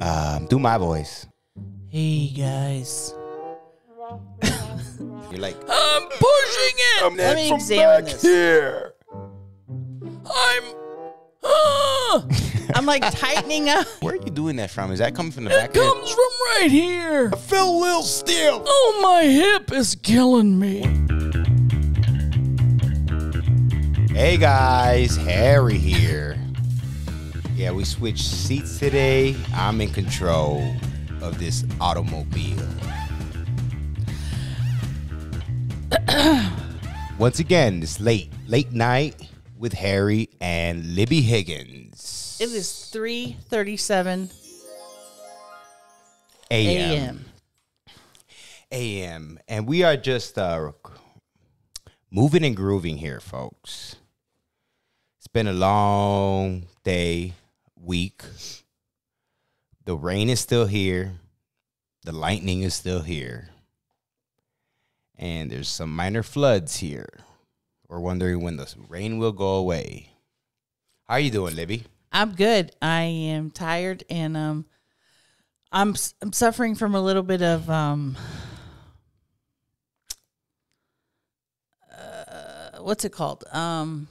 Um, do my voice. Hey guys. You're like, I'm pushing it. I'm Let me examine this. here. I'm. I'm like tightening up. Where are you doing that from? Is that coming from the back? It comes from right here. I feel a little stiff. Oh, my hip is killing me. Hey guys, Harry here. Yeah, we switched seats today. I'm in control of this automobile. Once again, it's late, late night with Harry and Libbie Higgins. It is 3:37 a.m. a.m. a.m. And we are just uh, moving and grooving here, folks. It's been a long day, week. The rain is still here. The lightning is still here. And there's some minor floods here. We're wondering when the rain will go away. How are you doing, Libbie? I'm good. I am tired and um I'm I'm suffering from a little bit of um uh, what's it called? Um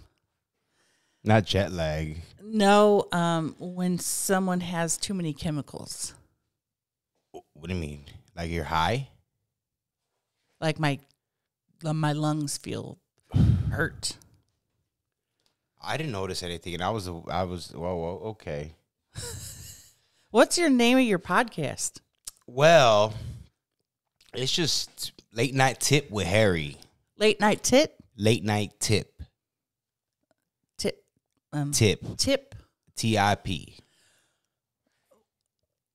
Not jet lag. No, um when someone has too many chemicals. What do you mean? Like you're high? Like my my lungs feel hurt. I didn't notice anything, and I was I was whoa, whoa okay. What's your name of your podcast? Well, it's just late night tip with Harry. Late night tit Late night tip, tip um tip, tip. T I P.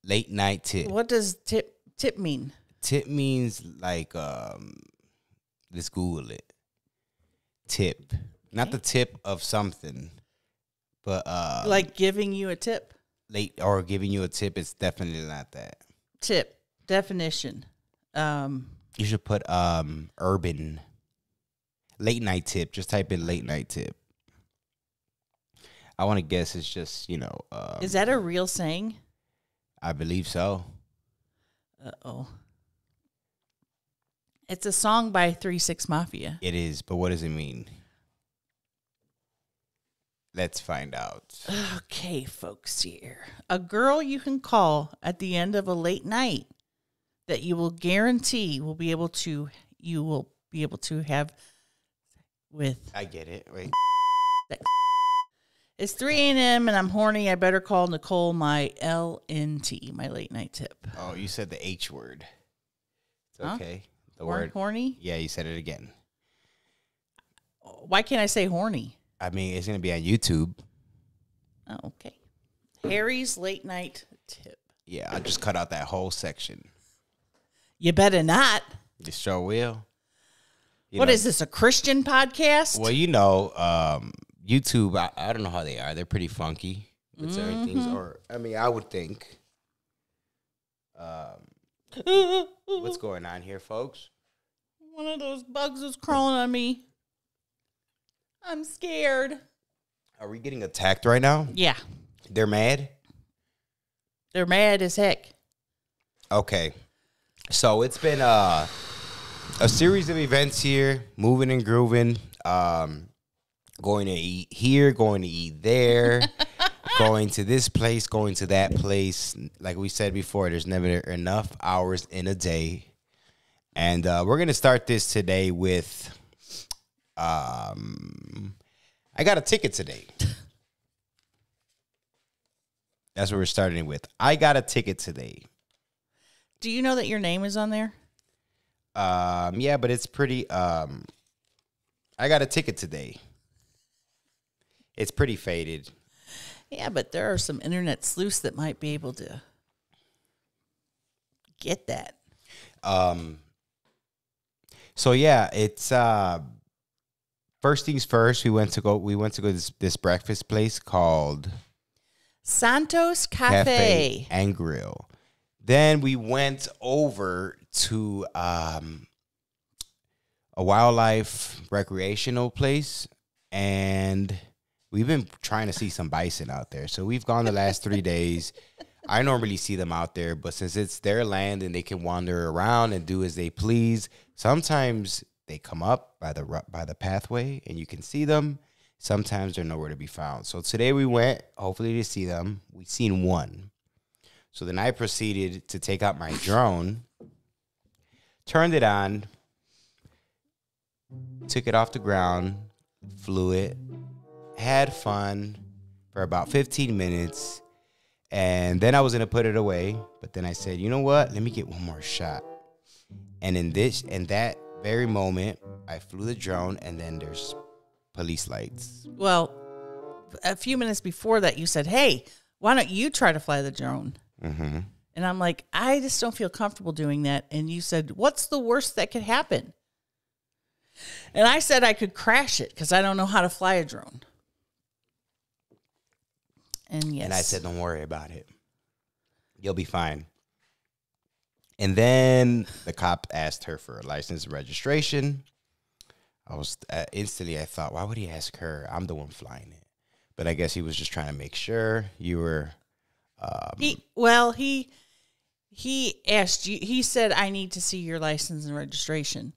Late night tip. What does tip tip mean? Tip means like um. Let's Google it. Tip, not the tip of something, but uh, like giving you a tip. late or giving you a tip. It's definitely not that. Tip definition. Um, You should put um urban late night tip. Just type in late night tip. I want to guess it's just you know. Um, is that a real saying? I believe so. Uh oh. It's a song by Three Six Mafia. It is, but what does it mean? Let's find out. Okay, folks, here. A girl you can call at the end of a late night that you will guarantee will be able to you will be able to have with I get it. Wait. It's 3 a.m. and I'm horny. I better call Nicole my LNT, my late night tip. Oh, you said the H word. It's Huh? okay. The Horn- word. horny? Yeah, you said it again. Why can't I say horny? I mean, it's gonna be on YouTube. Oh, okay. Harry's late night tip. Yeah, I just cut out that whole section. You better not. You sure will. You What know- is this? A Christian podcast? Well, you know, um, YouTube. I, I don't know how they are. They're pretty funky with certain things. Mm-hmm. Or I mean, I would think. Um, what's going on here, folks? One of those bugs is crawling on me. I'm scared. Are we getting attacked right now? Yeah, They're mad. they're mad as heck. Okay, so it's been uh, a series of events here, moving and grooving. Um, going to eat here, going to eat there, going to this place, going to that place. Like we said before, there's never enough hours in a day, and uh, we're gonna start this today with. Um, I got a ticket today. That's what we're starting with. I got a ticket today. Do you know that your name is on there? Um, yeah, but it's pretty. Um, I got a ticket today. It's pretty faded. Yeah, but there are some internet sleuths that might be able to get that. Um, so yeah, it's uh, first things first. We went to go. We went to go to this, this breakfast place called Santos Cafe. Cafe and Grill. Then we went over to um, a wildlife recreational place, and we've been trying to see some bison out there. So we've gone the last three days. I normally see them out there, but since it's their land and they can wander around and do as they please, sometimes they come up by the by the pathway and you can see them. Sometimes they're nowhere to be found. So today we went, hopefully to see them. We seen one. So then I proceeded to take out my drone, turned it on, took it off the ground, flew it, had fun for about 15 minutes, and then I was gonna put it away. But then I said, you know what? Let me get one more shot. And in this, in that very moment, I flew the drone, and then there's police lights. Well, a few minutes before that, you said, "Hey, why don't you try to fly the drone?" Mm-hmm. And I'm like, I just don't feel comfortable doing that. And you said, What's the worst that could happen? And I said I could crash it because I don't know how to fly a drone. And yes. And I said, don't worry about it. You'll be fine. And then the cop asked her for a license and registration. I was uh, instantly, I thought, why would he ask her? I'm the one flying it. But I guess he was just trying to make sure you were. Um, He well, he he asked you he said I need to see your license and registration.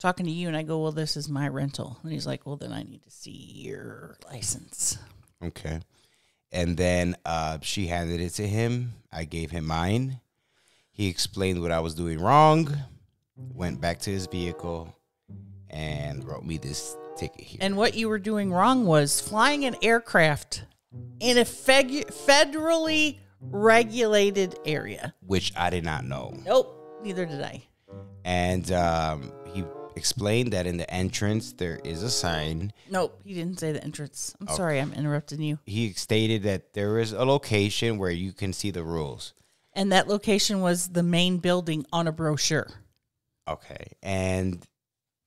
Talking to you and I go, Well, this is my rental. And he's like, Well then I need to see your license. okay. And then uh, she handed it to him. I gave him mine. He explained what I was doing wrong, went back to his vehicle, and wrote me this ticket here. And what you were doing wrong was flying an aircraft in a feg- federally regulated area. which I did not know. Nope, neither did I. And um, explained that in the entrance there is a sign. Nope, he didn't say the entrance. I'm oh. sorry, I'm interrupting you. He stated that there is a location where you can see the rules. And that location was the main building on a brochure. Okay. And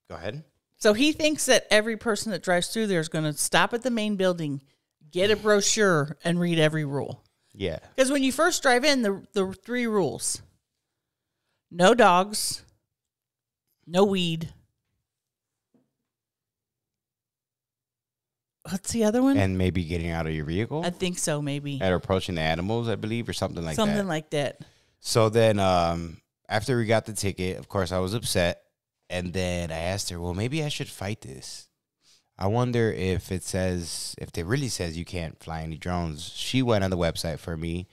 go ahead. So he thinks that every person that drives through there is going to stop at the main building, get a brochure, and read every rule. Yeah. Because when you first drive in, the the three rules: no dogs, no weed. What's the other one? And maybe getting out of your vehicle I think so, maybe and approaching the animals, I believe, or something like that. something that. like that. So then, um, after we got the ticket, of course, I was upset. And then I asked her, well, maybe I should fight this. I wonder if it says, if it really says you can't fly any drones. She went on the website for me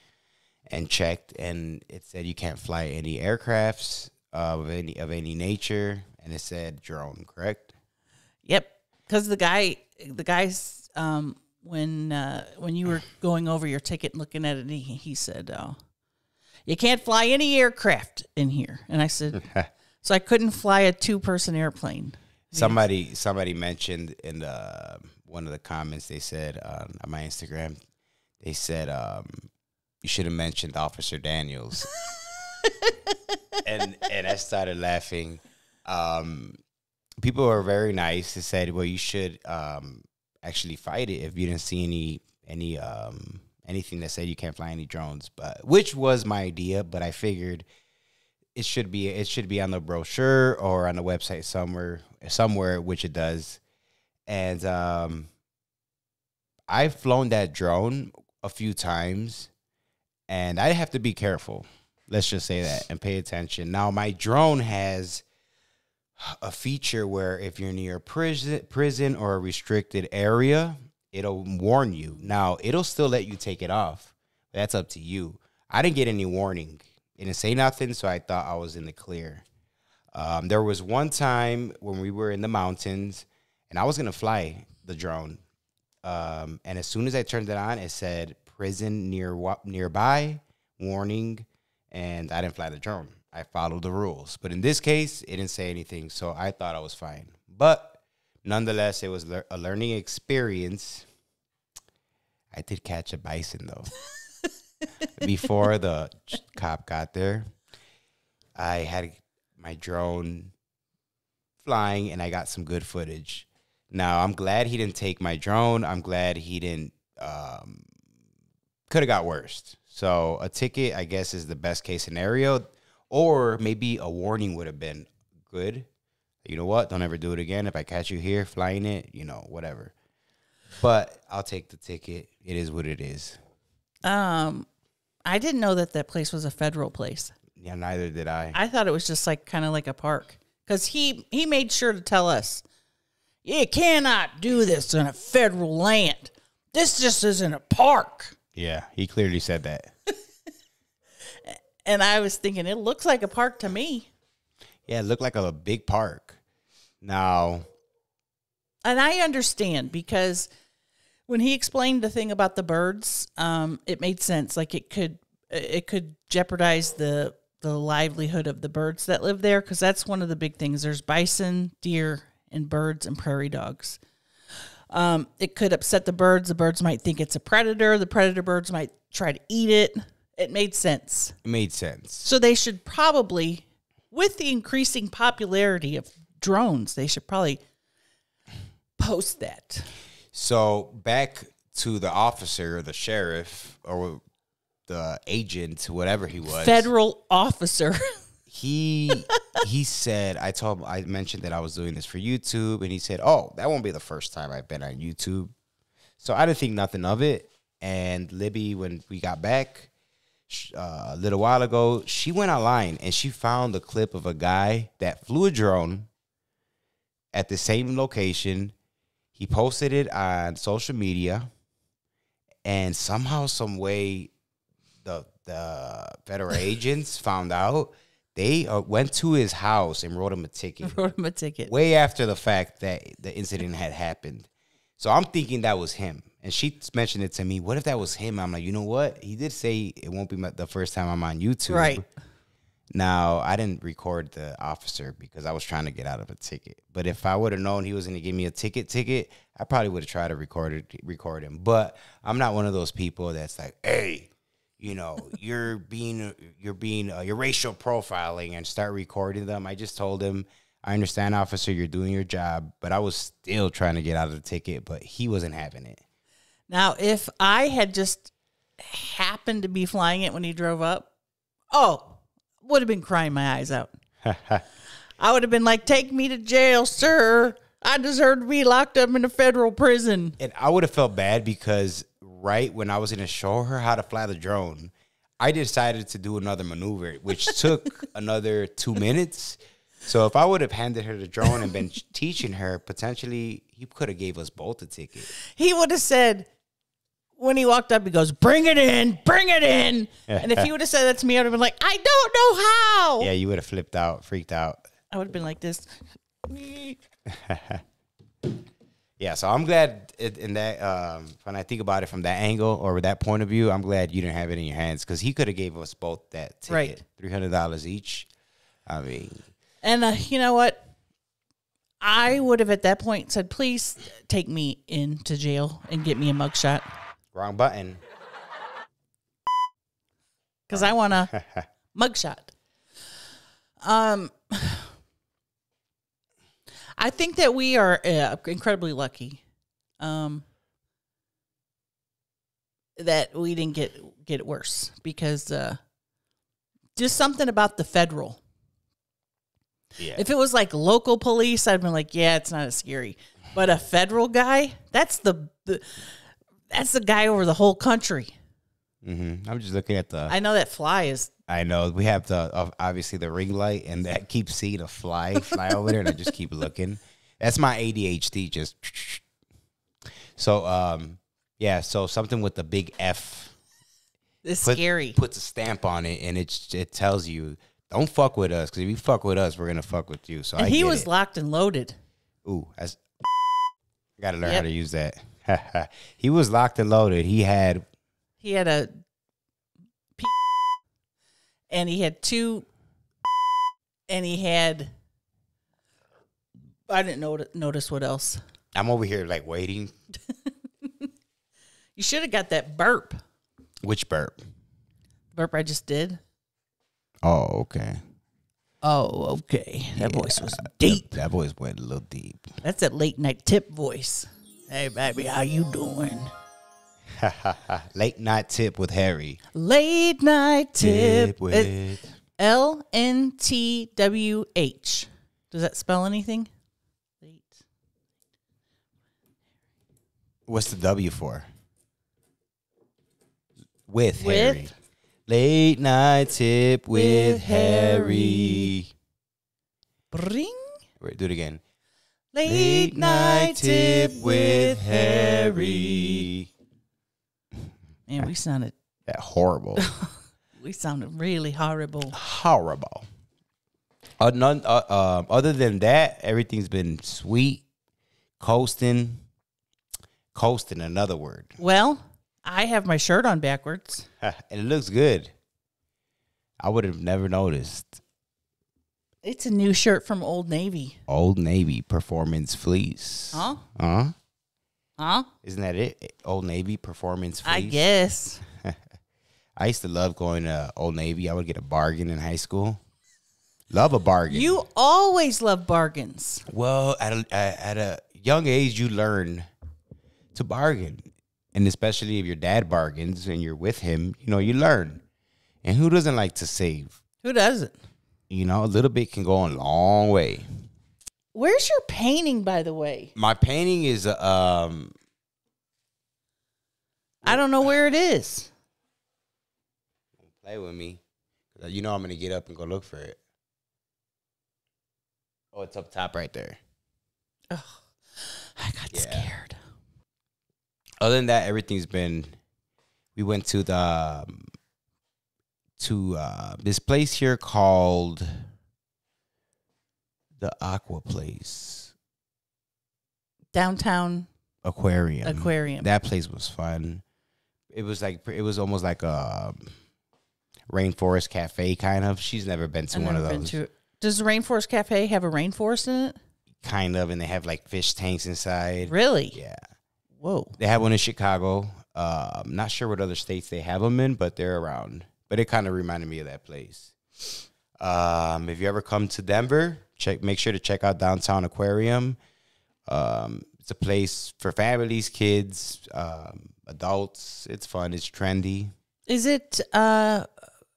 and checked, and it said you can't fly any aircrafts of any of any nature, and it said drone, correct? Yep, because the guy, the guys, um, when uh, when you were going over your ticket and looking at it, he, he said, uh, "You can't fly any aircraft in here." And I said, "So I couldn't fly a two-person airplane." Somebody somebody mentioned in the one of the comments they said um, on my Instagram, they said um, you should have mentioned Officer Daniels, and and I started laughing. Um, people were very nice. They said, well, you should um, actually fight it if you didn't see any any um, anything that said you can't fly any drones, but which was my idea. But I figured it should be it should be on the brochure or on the website somewhere somewhere which it does and um i've flown that drone a few times and i have to be careful let's just say that and pay attention now my drone has a feature where if you're near prison prison or a restricted area it'll warn you. Now it'll still let you take it off. That's up to you. I didn't get any warning. It didn't say nothing, so I thought I was in the clear. Um, there was one time when we were in the mountains, and I was gonna fly the drone, um, and as soon as I turned it on, it said "prison near nearby," warning, and I didn't fly the drone. I followed the rules, but in this case, it didn't say anything, so I thought I was fine. But nonetheless, it was lear- a learning experience. I did catch a bison though before the cop got there, I had my drone flying and I got some good footage. Now I'm glad he didn't take my drone. I'm glad he didn't. Um, Could have got worse. So a ticket, I guess, is the best case scenario, or maybe a warning would have been good. You know what? Don't ever do it again. If I catch you here flying it, you know, whatever. But I'll take the ticket. It is what it is. Um, I didn't know that that place was a federal place. Yeah, neither did I. I thought it was just like kind of like a park because he he made sure to tell us you cannot do this on a federal land. This just isn't a park. Yeah, he clearly said that. And I was thinking it looks like a park to me. Yeah, it looked like a big park. Now, and I understand because when he explained the thing about the birds, um, it made sense. Like it could it could jeopardize the the livelihood of the birds that live there because that's one of the big things. There's bison, deer, and birds and prairie dogs. Um, it could upset the birds. The birds might think it's a predator. The predator birds might try to eat it. It made sense. it made sense. So they should probably, with the increasing popularity of drones, they should probably post that. So back to the officer, the sheriff, or the agent, whatever he was. Federal officer. he he said I told him I mentioned that I was doing this for YouTube, and he said, "Oh, that won't be the first time I've been on YouTube." So I didn't think nothing of it. And Libbie, when we got back uh, a little while ago, she went online and she found a clip of a guy that flew a drone at the same location. He posted it on social media, and somehow, some way, the the federal agents found out. They uh, went to his house and wrote him a ticket Wrote him a ticket. way after the fact that the incident had happened. So I'm thinking that was him. And she mentioned it to me. What if that was him? I'm like, you know what? He did say it won't be my, the first time I'm on YouTube. Right. Now, I didn't record the officer because I was trying to get out of a ticket. But if I would have known he was going to give me a ticket ticket, I probably would have tried to record it, record him. But I'm not one of those people that's like, hey, you know, you're being you're being uh, you're racial profiling and start recording them. I just told him, I understand, officer, you're doing your job, but I was still trying to get out of the ticket, but he wasn't having it. Now, if I had just happened to be flying it when he drove up, oh, would have been crying my eyes out. I would have been like, "Take me to jail, sir. I deserve to be locked up in a federal prison." And I would have felt bad because right when I was going to show her how to fly the drone, I decided to do another maneuver, which took another two minutes. So if I would have handed her the drone and been teaching her, potentially he could have gave us both a ticket. He would have said when he walked up, he goes, "Bring it in, bring it in." and if he would have said that to me, I would have been like, "I don't know how." Yeah, you would have flipped out, freaked out. I would have been like this. Yeah, so I'm glad it, in that um, when I think about it from that angle or with that point of view, I'm glad you didn't have it in your hands because he could have gave us both that ticket, Right. three hundred dollars each. I mean, And uh, you know what? I would have at that point said, "Please take me into jail and get me a mugshot wrong button. because I want a mugshot." Um, I think that we are uh, incredibly lucky. Um, that we didn't get get worse because uh, just something about the federal. Yeah, If it was like local police, I'd been like, yeah, it's not as scary. But a federal guy, that's the, the that's the guy over the whole country. hmm I'm just looking at the. I, know that fly is I know we have the uh, obviously the ring light, and that keeps seeing a fly fly over there, and I just keep looking. That's my ADHD. Just so um yeah, so something with the big F is put- scary. puts a stamp on it, and it it tells you don't fuck with us because if you fuck with us, we're gonna fuck with you. So and I he was it. locked and loaded. Ooh, that's, I gotta learn how to use that. he was locked and loaded. He had He had a P and he had two and he had I didn't notice, notice what else. I'm over here like waiting. You should have got that burp. Which burp? Burp I just did. Oh, okay. Oh, okay. That voice was deep. That voice went a little deep. That's that late night tip voice. Hey, baby, how you doing? Late night tip with Harry. Late night tip. Tip with L N T W H. Does that spell anything? Late. what's the W for? With, With? Harry. Late night tip with, With Harry. Bring. Wait, do it again. Late night tip with Harry. Man, we sounded That horrible. we sounded really horrible. horrible. Uh, none, uh, um, other than that, everything's been sweet, coasting, coasting. Another word, Well, I have my shirt on backwards. it looks good. I would have never noticed. It's a new shirt from Old Navy. Old Navy Performance Fleece. Huh? Huh? Huh? Isn't that it? Old Navy Performance Fleece. I guess. I used to love going to Old Navy. I would get a bargain in high school. Love a bargain. You always love bargains. Well, at a, at a young age, you learn to bargain, and especially if your dad bargains and you're with him, you know you learn. And who doesn't like to save? Who doesn't? You know, a little bit can go a long way. Where's your painting, by the way? My painting is um I don't know where it is. play with me. You know I'm gonna get up and go look for it. Oh, it's up top right there. Oh, I got Yeah. scared. other than that, everything's been. We went to the um, to uh, this place here called the Aqua Place Downtown Aquarium. Aquarium. That place was fun. It was like it was almost like a rainforest cafe kind of. She's never been to I've one of those. to. Does the Rainforest Cafe have a rainforest in it? Kind of, and they have like fish tanks inside. Really? Yeah. Whoa. They have one in Chicago. Uh, I'm not sure what other states they have them in, but they're around. But it kind of reminded me of that place. Um, if you ever come to Denver, check make sure to check out Downtown Aquarium. Um, it's a place for families, kids, um, adults. It's fun. It's trendy. Is it uh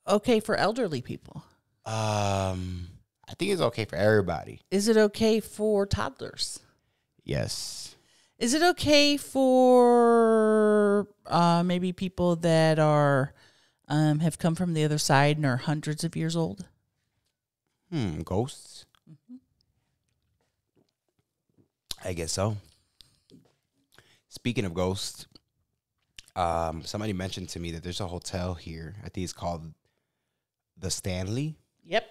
okay for elderly people? Um, I think it's okay for everybody. Is it okay for toddlers? Yes. Is it okay for uh, maybe people that are um, have come from the other side and are hundreds of years old? Hmm. Ghosts. Mm -hmm. I guess so. Speaking of ghosts, um, somebody mentioned to me that there's a hotel here. I think it's called the Stanley. Yep.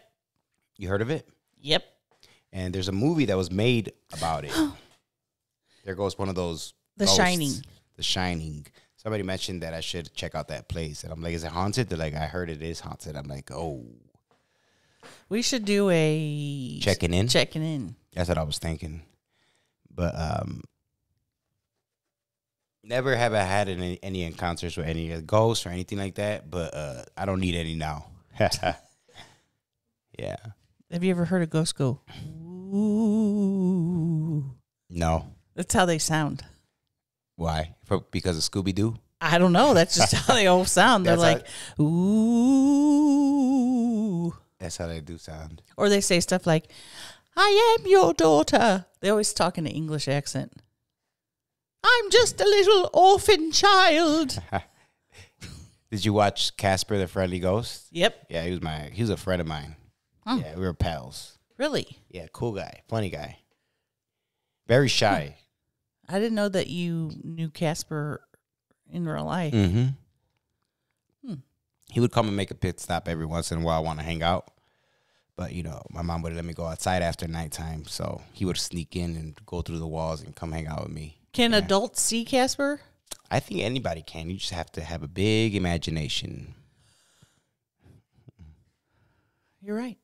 You heard of it? Yep. And there's a movie that was made about it. there goes one of those. The ghosts. Shining. The Shining. Somebody mentioned that I should check out that place, and I'm like, "Is it haunted?" They're like, "I heard it is haunted." I'm like, "Oh, We should do a checking in." checking in. That's what I was thinking. But um never have I had any, any encounters with any ghosts or anything like that, but uh I don't need any now. yeah. Have you ever heard a ghost go? Ooh. No. That's how they sound. Why? For, because of Scooby Doo? I don't know. That's just how they all sound. They're like, ooh. That's how they do sound. Or they say stuff like, I am your daughter. They always talk in an English accent. I'm just a little orphan child. Did you watch Casper the Friendly Ghost? Yep. Yeah, he was my he was a friend of mine. Oh. Yeah, we were pals. Really? Yeah, cool guy, funny guy. Very shy. I didn't know that you knew Casper in real life. Mm-hmm. Hmm. He would come and make a pit stop every once in a while. I want to hang out, but you know, my mom would let me go outside after nighttime, so he would sneak in and go through the walls and come hang out with me. Can Yeah. adults see Casper? I think anybody can. You just have to have a big imagination. You're right.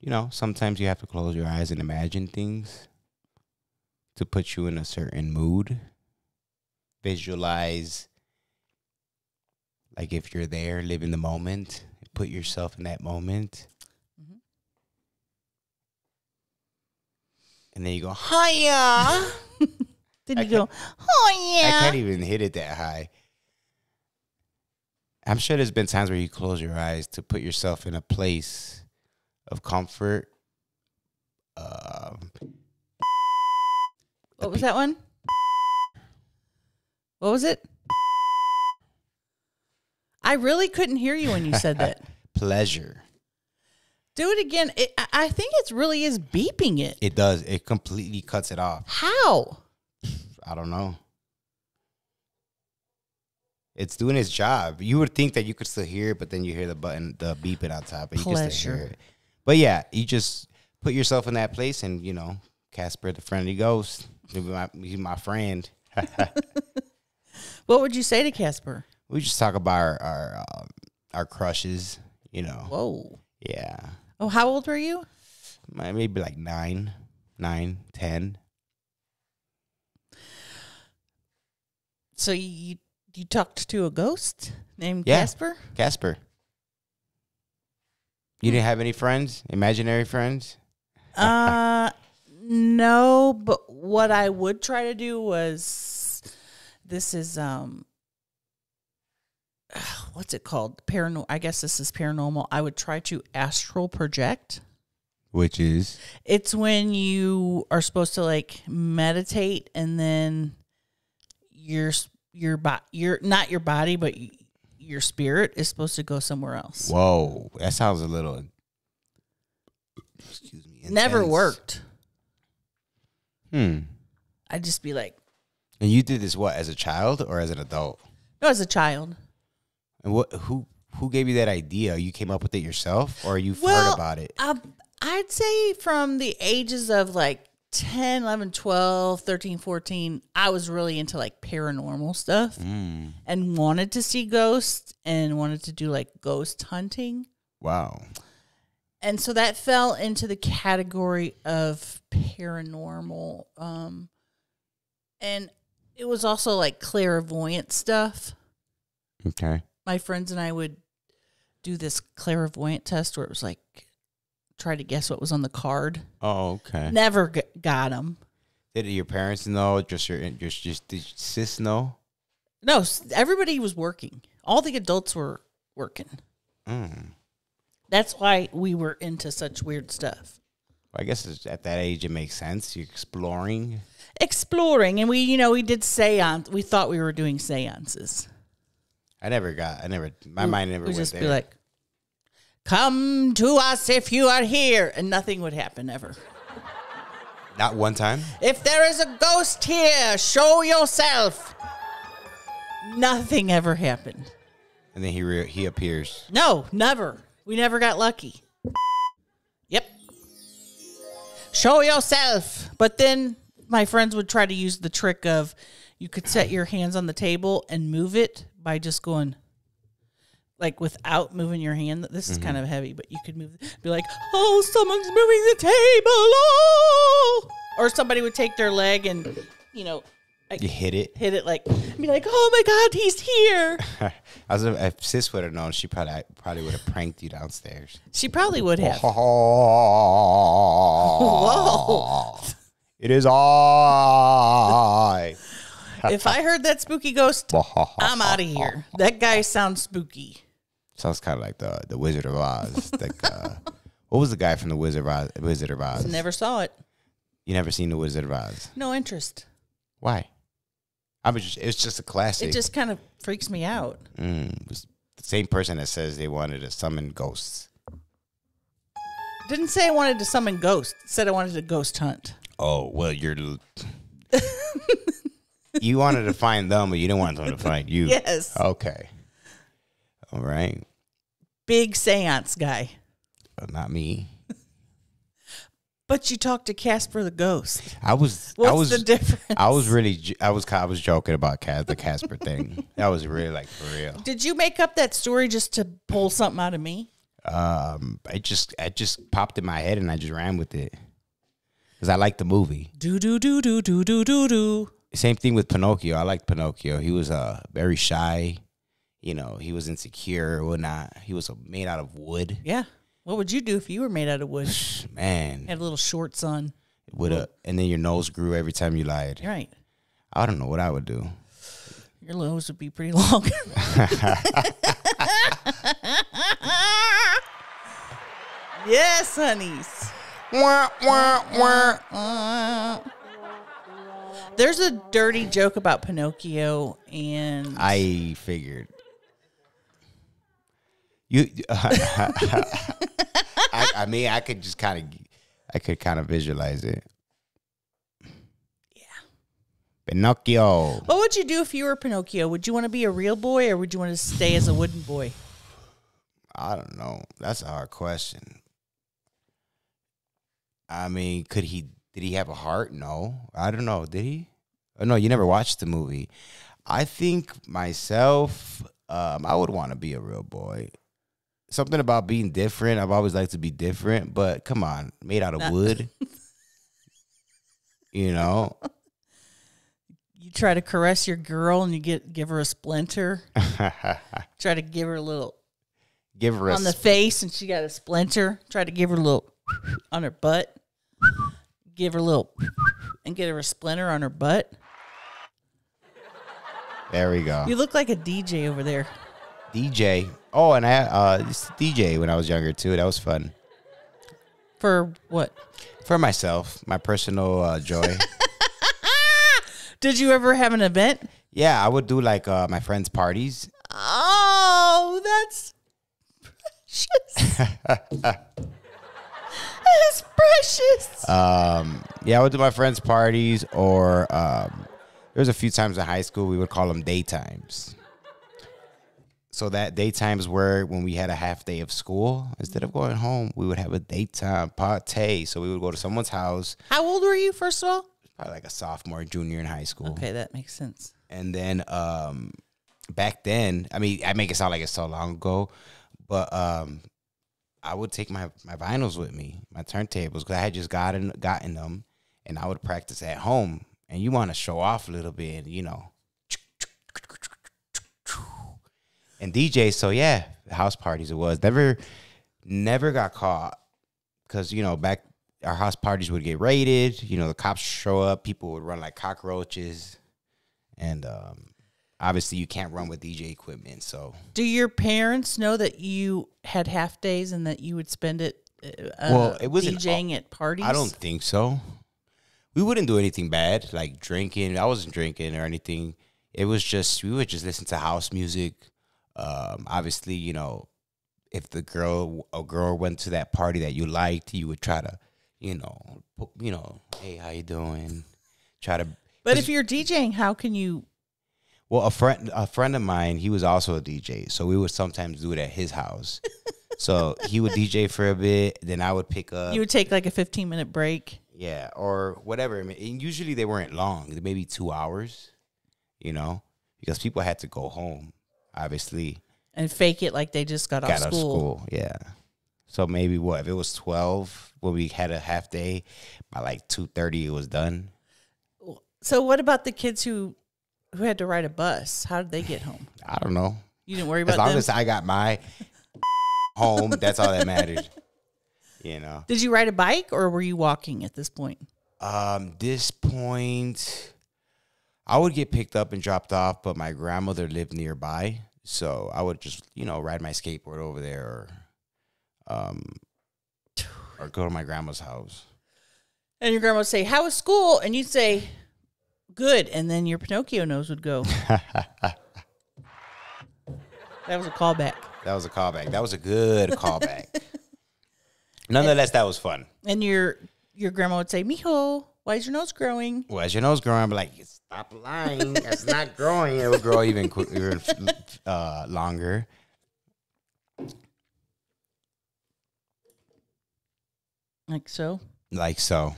You know, sometimes you have to close your eyes and imagine things to put you in a certain mood. Visualize, like if you're there, live in the moment, put yourself in that moment. Mhm. And then you go, hiya. Then I you go, oh yeah. I can't even hit it that high. I'm sure there's been times where you close your eyes to put yourself in a place of comfort. Um, What was that one? What was it? I really couldn't hear you when you said that. Pleasure. Do it again. It, I- think it really is beeping it. It does. It completely cuts it off. How? I don't know. It's doing its job. You would think that you could still hear it, but then you hear the button, the beeping on top, and you can still hear it. But yeah, you just put yourself in that place, and you know, Casper, the friendly ghost, be my, he's my friend. What would you say to Casper? we just talk about our our, um, our crushes. You know, Whoa. yeah, Oh, how old were you? Maybe like nine, nine, ten. So you you talked to a ghost named Yeah. Casper? Casper. You didn't have any friends, imaginary friends? Uh no, but what I would try to do was this is um what's it called? Paranormal I guess this is paranormal. I would try to astral project. Which is It's when you are supposed to like meditate and then your your bo- your not your body but your spirit is supposed to go somewhere else. whoa. That sounds a little. Excuse me. Never worked. Hmm. I'd just be like, And you did this what as a child or as an adult? no, as a child. And what? Who? Who gave you that idea? You came up with it yourself, or you've Well, heard about it? Um, I'd say from the ages of like 10, 11, 12, 13, 14, I was really into like paranormal stuff Mm. and wanted to see ghosts and wanted to do like ghost hunting. Wow. And so that fell into the category of paranormal. Um, and it was also like clairvoyant stuff. Okay. my friends and I would do this clairvoyant test where it was like try to guess what was on the card. Oh, okay. Never g- got them. Did your parents know? Just your just just did your sis know? No, everybody was working. All the adults were working. Mm. That's why we were into such weird stuff. I guess it's, at that age it makes sense. You're exploring. Exploring, and we, you know, we did seance. We thought we were doing seances. I never got. I never. My mind never we went just there. be like, "Come to us if you are here," and nothing would happen ever. Not one time. If there is a ghost here, show yourself. Nothing ever happened. And then he re- he appears. No, never. We never got lucky. Yep. Show yourself. But then my friends would try to use the trick of you could set your hands on the table and move it by just going like without moving your hand. This is kind mm-hmm. of heavy, but you could move be like, "Oh, someone's moving the table." Oh! Or somebody would take their leg and, you know, like You hit it. hit it like be like, "Oh my god, he's here." I was if sis would have known, she probably probably would have pranked you downstairs. She probably would have. Whoa! It is I. if I heard that spooky ghost, I'm out of here. That guy sounds spooky. Sounds kind of like the the Wizard of Oz. like, uh, what was the guy from the Wizard of Oz? Wizard of Oz. Never saw it. You never seen the Wizard of Oz? No interest. Why? I was just, it's just a classic. It just kind of freaks me out. Mm, it was the same person that says they wanted to summon ghosts. Didn't say I wanted to summon ghosts. Said I wanted to ghost hunt. Oh well, you're. you wanted to find them, but you didn't want them to find you. Yes. Okay. All right. Big seance guy. But not me. But you talked to Casper the ghost. I was. What's I was. the difference? I was really. I was. I was joking about Cas, the Casper thing. That was really like for real. Did you make up that story just to pull something out of me? Um, I just. I just popped in my head and I just ran with it because I liked the movie. Do do do do do do do do. Same thing with Pinocchio. I liked Pinocchio. He was uh very shy. You know, he was insecure or whatnot. He was uh, made out of wood. Yeah. What would you do if you were made out of wood? Man, Had a little shorts on. with a and then your nose grew every time you lied. Right. I don't know what I would do. Your nose would be pretty long. yes, honeys. Wah, wah, wah. Uh, there's a dirty joke about Pinocchio, and I figured. You, I, I mean, I could just kind of, I could kind of visualize it. Yeah. Pinocchio. What would you do if you were Pinocchio? Would you want to be a real boy or would you want to stay as a wooden boy? I don't know. That's a hard question. I mean, could he? Did he have a heart? No, I don't know. Did he? Oh, no, you never watched the movie. I think myself, um, I would want to be a real boy. Something about being different. I've always liked to be different, but come on, made out of Not- wood. you know, You try to caress your girl and you get give her a splinter. Try to give her a little give her a on the face and she got a splinter. Try to give her a little on her butt. Give her a little and get her a splinter on her butt. There we go. You look like a DJ over there. DJ. Oh, and I uh, used to DJ when I was younger too. That was fun. For what? For myself, my personal uh, joy. Did you ever have an event? yeah, I would do like uh, my friends' parties. Oh, that's precious. that's precious. Um, yeah, I would do my friends' parties, or um, there was a few times in high school we would call them daytimes. So that daytimes were when we had a half day of school. Instead of going home, we would have a daytime party. So we would go to someone's house, How old were you, first of all? probably like a sophomore, junior in high school. Okay, that makes sense. And then um back then, I mean, I make it sound like it's so long ago, but um I would take my my vinyls with me, my turntables, because I had just gotten gotten them, and I would practice at home. And you want to show off a little bit, you know. And DJ, so yeah, house parties it was. Never, never got caught because you know back our house parties would get raided. You know the cops show up, people would run like cockroaches, and um, obviously you can't run with DJ equipment. So Do your parents know that you had half days and that you would spend it uh, Well, it wasn't DJing at parties? I don't think so. We wouldn't do anything bad, like drinking. I wasn't drinking or anything. It was just we would just listen to house music. Um, obviously, you know, if the girl a girl went to that party that you liked, you would try to, you know, you know, hey, how you doing? Try to. But if you're DJing, how can you? Well, a friend a friend of mine, he was also a DJ, so we would sometimes do it at his house. so he would DJ for a bit, then I would pick up. You would take like a 15 minute break. Yeah, or whatever. I mean, and usually they weren't long, maybe two hours, you know, because people had to go home, obviously, and fake it like they just got, got off out of school. school. Yeah. So maybe what if it was twelve when we had a half day, by like two thirty it was done. So what about the kids who who had to ride a bus? How did they get home? I don't know. You didn't worry As about long them. as I got my home, that's all that mattered. You know. Did you ride a bike or were you walking at this point? Um, this point, I would get picked up and dropped off, but my grandmother lived nearby, so I would just you know ride my skateboard over there, or um, or go to my grandma's house. And your grandma would say, "How was school?" And you'd say, "Good." And then your Pinocchio nose would go. that was a callback. That was a callback. That was a good callback. Nonetheless, that was fun. And your your grandma would say, "Mijo, why is your nose growing?" Well, as your nose growing, I'm like, stop lying. It's not growing. It will grow even quick, even uh, longer. Like so. Like so.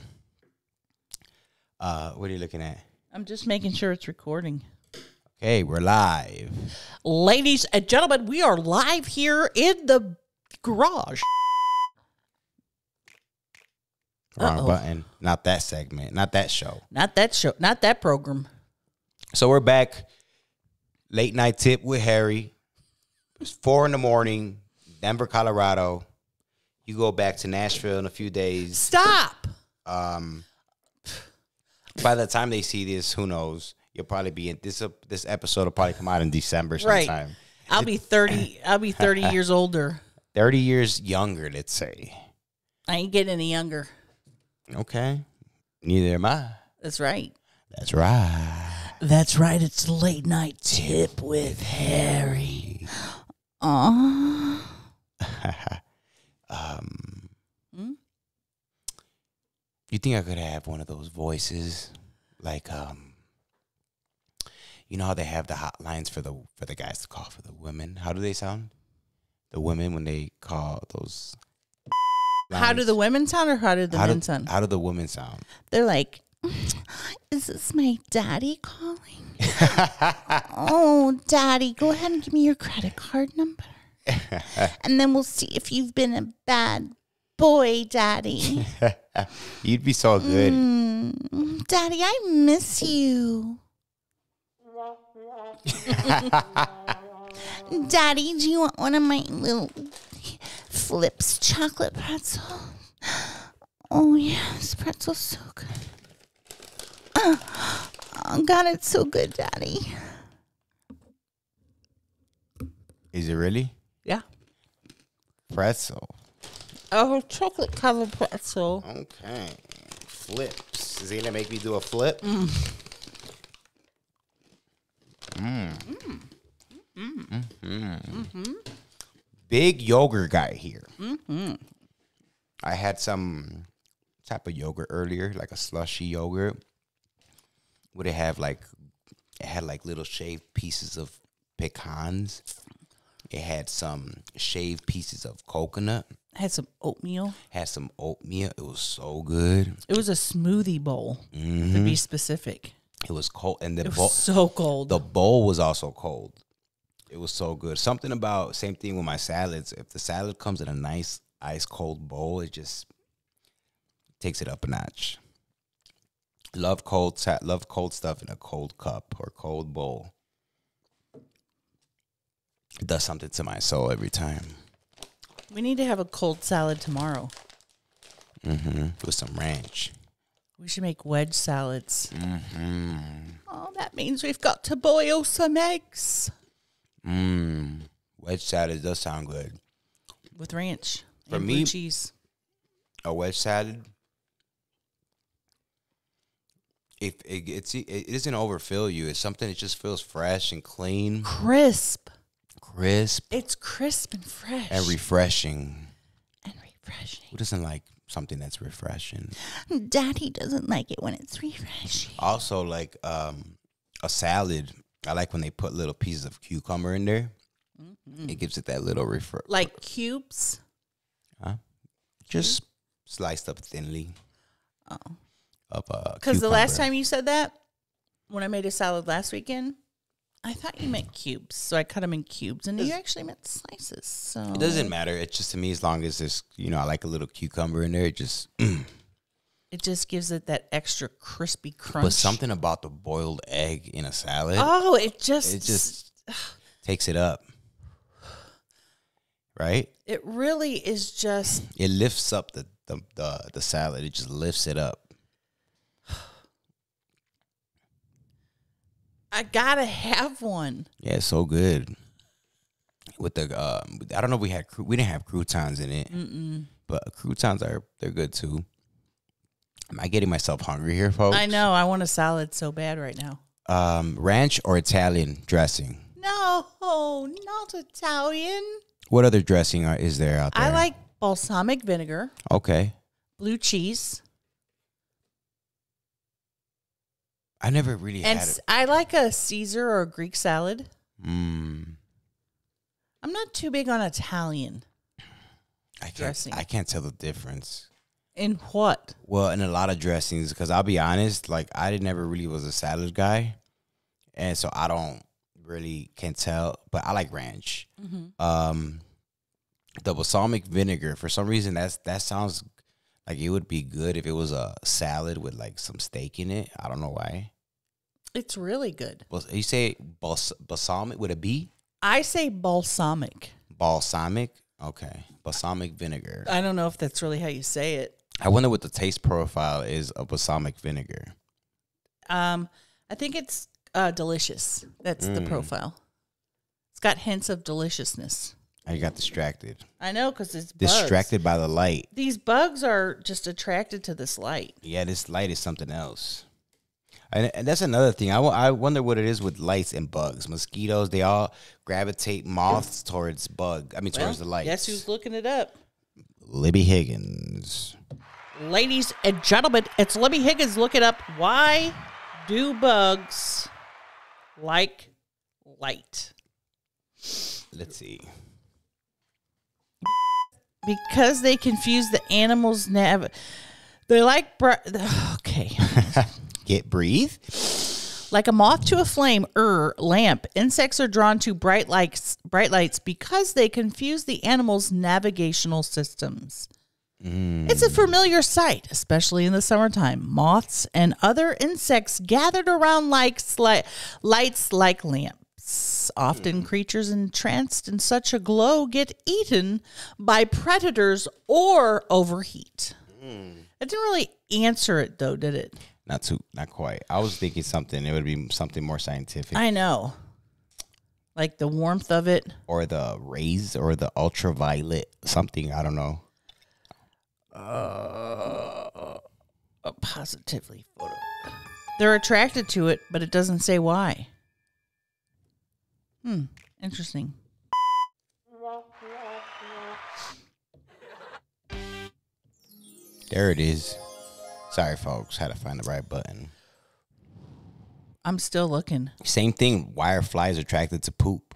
Uh, what are you looking at? I'm just making sure it's recording. Okay, we're live. Ladies and gentlemen, we are live here in the garage. Wrong Uh-oh. button. Not that segment. Not that show. Not that show, not that program. So we're back. Late night tip with Harry. It's four in the morning, Denver, Colorado. You go back to Nashville in a few days. Stop. Um, by the time they see this, who knows? You'll probably be in this. This episode will probably come out in December Right. sometime. I'll be 30 I'll be 30 years older. Thirty years younger, let's say. I ain't getting any younger. Okay. Neither am I. That's right. That's right. That's right. It's late night tip with Harry. Aw. um, Hmm? you think I could have one of those voices, like um, you know how they have the hotlines for the for the guys to call for the women. How do they sound? The women when they call those. How do the women sound or how do the men sound? How do the women sound? They're like, is this my daddy calling? oh, daddy, go ahead and give me your credit card number. and then we'll see if you've been a bad boy, daddy. You'd be so good. Mm, daddy, I miss you. daddy, do you want one of my little flips chocolate pretzel? Oh, yes, pretzel's so good. Oh, God, it's so good, daddy. Is it really Yeah. pretzel? Oh, chocolate covered pretzel. Okay, flips. Is he gonna make me do a flip? Mm. Mm. Big yogurt guy here. Mm-hmm. I had some type of yogurt earlier, like a slushy yogurt. Would it have like it had like little shaved pieces of pecans? It had some shaved pieces of coconut. I had some oatmeal. Had some oatmeal. It was so good. It was a smoothie bowl, to be mm-hmm. specific. It was cold, and the It was bowl, so cold. the bowl was also cold. It was so good. Something about same thing with my salads. If the salad comes in a nice ice cold bowl, it just takes it up a notch. Love cold sa- love cold stuff in a cold cup or cold bowl. It does something to my soul every time. we need to have a cold salad tomorrow. Mm-hmm. With some ranch. We should make wedge salads. Oh, that means we've got to boil some eggs Mmm. Wedge salad does sound good. with ranch For and me- blue cheese. a wedge salad if it, it's it doesn't overfill you it's something that just feels fresh and clean Crisp. crisp It's crisp and fresh and refreshing and refreshing. who doesn't like something that's refreshing Daddy doesn't like it when it's refreshing. also like um a salad i like when they put little pieces of cucumber in there it gives it that little refer Like cubes. just sliced up thinly Oh. uh Because the last time you said that, when I made a salad last weekend, I thought you meant cubes. So I cut them in cubes, and you actually meant slices. So It doesn't matter. It's just to me, as long as there's, you know, I like a little cucumber in there. It just, mm. It just gives it that extra crispy crunch. but something about the boiled egg in a salad, Oh, it just it just takes it up, right? it really is just It lifts up the the the, the salad. It just lifts it up. I gotta have one. Yeah, it's so good. With the, um, I don't know. if We had we didn't have croutons in it, but croutons are they're good too. Am I getting myself hungry here, folks? I know. I want a salad so bad right now. Um, ranch or Italian dressing? No, not Italian. What other dressing are, is there out there? I like balsamic vinegar, Okay. blue cheese, I never really and had it. I like a Caesar or a Greek salad. Mm, I'm not too big on Italian. I can't. Dressing. I can't tell the difference. In what? Well, in a lot of dressings, because I'll be honest, like I never really was a salad guy, and so I don't really can tell. But I like ranch. Um, the balsamic vinegar. For some reason, that's that sounds like it would be good if it was a salad with like some steak in it. I don't know why. It's really good. Bals- You say bals- balsamic with a B? I say balsamic. Balsamic. Okay, balsamic vinegar. I don't know if that's really how you say it. I wonder what the taste profile is of balsamic vinegar. Um, I think it's uh, delicious. That's the Mm. profile. It's got hints of deliciousness. I got distracted. I know because it's bugs. Distracted by the light. These bugs are just attracted to this light. Yeah, this light is something else. And, and that's another thing. I, wo- I wonder what it is with lights and bugs. Mosquitoes, they all gravitate moths towards bug. I mean, towards the lights. Guess who's looking it up? Libbie Higgins. Ladies and gentlemen, it's Libbie Higgins. looking up. Why do bugs like light? Let's see. Because they confuse the animal's nav. They like bri- okay, Get breathe. like a moth to a flame er lamp. Insects are drawn to bright lights, bright lights because they confuse the animal's navigational systems. It's a familiar sight, especially in the summertime. Moths and other insects gathered around like sli- lights like lamps. Often hmm. creatures entranced in such a glow get eaten by predators or overheat. Hmm. It didn't really answer it though, did it? Not too, not quite. I was thinking something. It would be something more scientific, I know. Like the warmth of it. or the rays, or the ultraviolet, something. I don't know. Uh, positively photo. They're attracted to it, but it doesn't say why. Hmm. Interesting. There it is. Sorry, folks. Had to find the right button. I'm still looking. Same thing. Why are flies attracted to poop?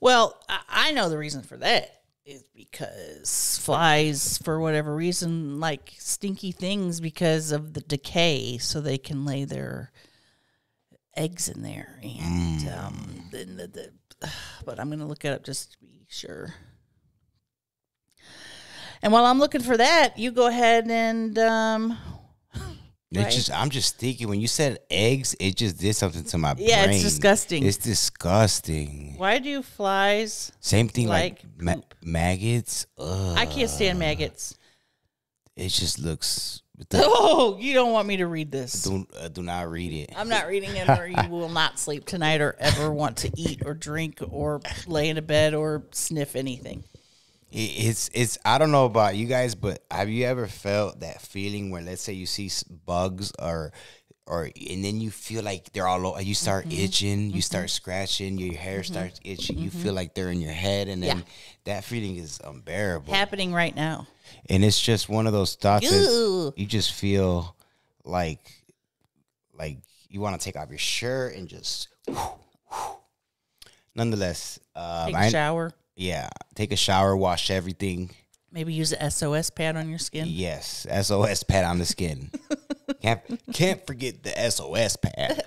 Well, I, I know the reason for that is because flies, for whatever reason, like stinky things because of the decay, so they can lay their eggs in there. And um, then the, the, but I'm gonna look it up just to be sure. And while I'm looking for that, you go ahead and um, It's Right. just I'm just thinking when you said eggs, it just did something to my Yeah, it's disgusting. It's disgusting. why do flies? Same thing like, Like ma- maggots. Ugh, I can't stand maggots. it just looks. Oh, you don't want me to read this. Do, uh, do not read it. I'm not reading it, or you will not sleep tonight, or ever want to eat, or drink, or lay in a bed, or sniff anything. It- It's it's I don't know about you guys, but have you ever felt that feeling where let's say you see bugs or or and then you feel like they're all over, you start Mm-hmm. itching, you start scratching, your hair starts itching, you feel like they're in your head, and then Mm-hmm. Yeah. that feeling is unbearable. Happening right now. and it's just one of those thoughts that you just feel like like you want to take off your shirt and just nonetheless um, Take I- shower. Yeah take a shower wash everything Maybe use a SOS pad on your skin. yes sos pad on the skin can't can't forget the sos pad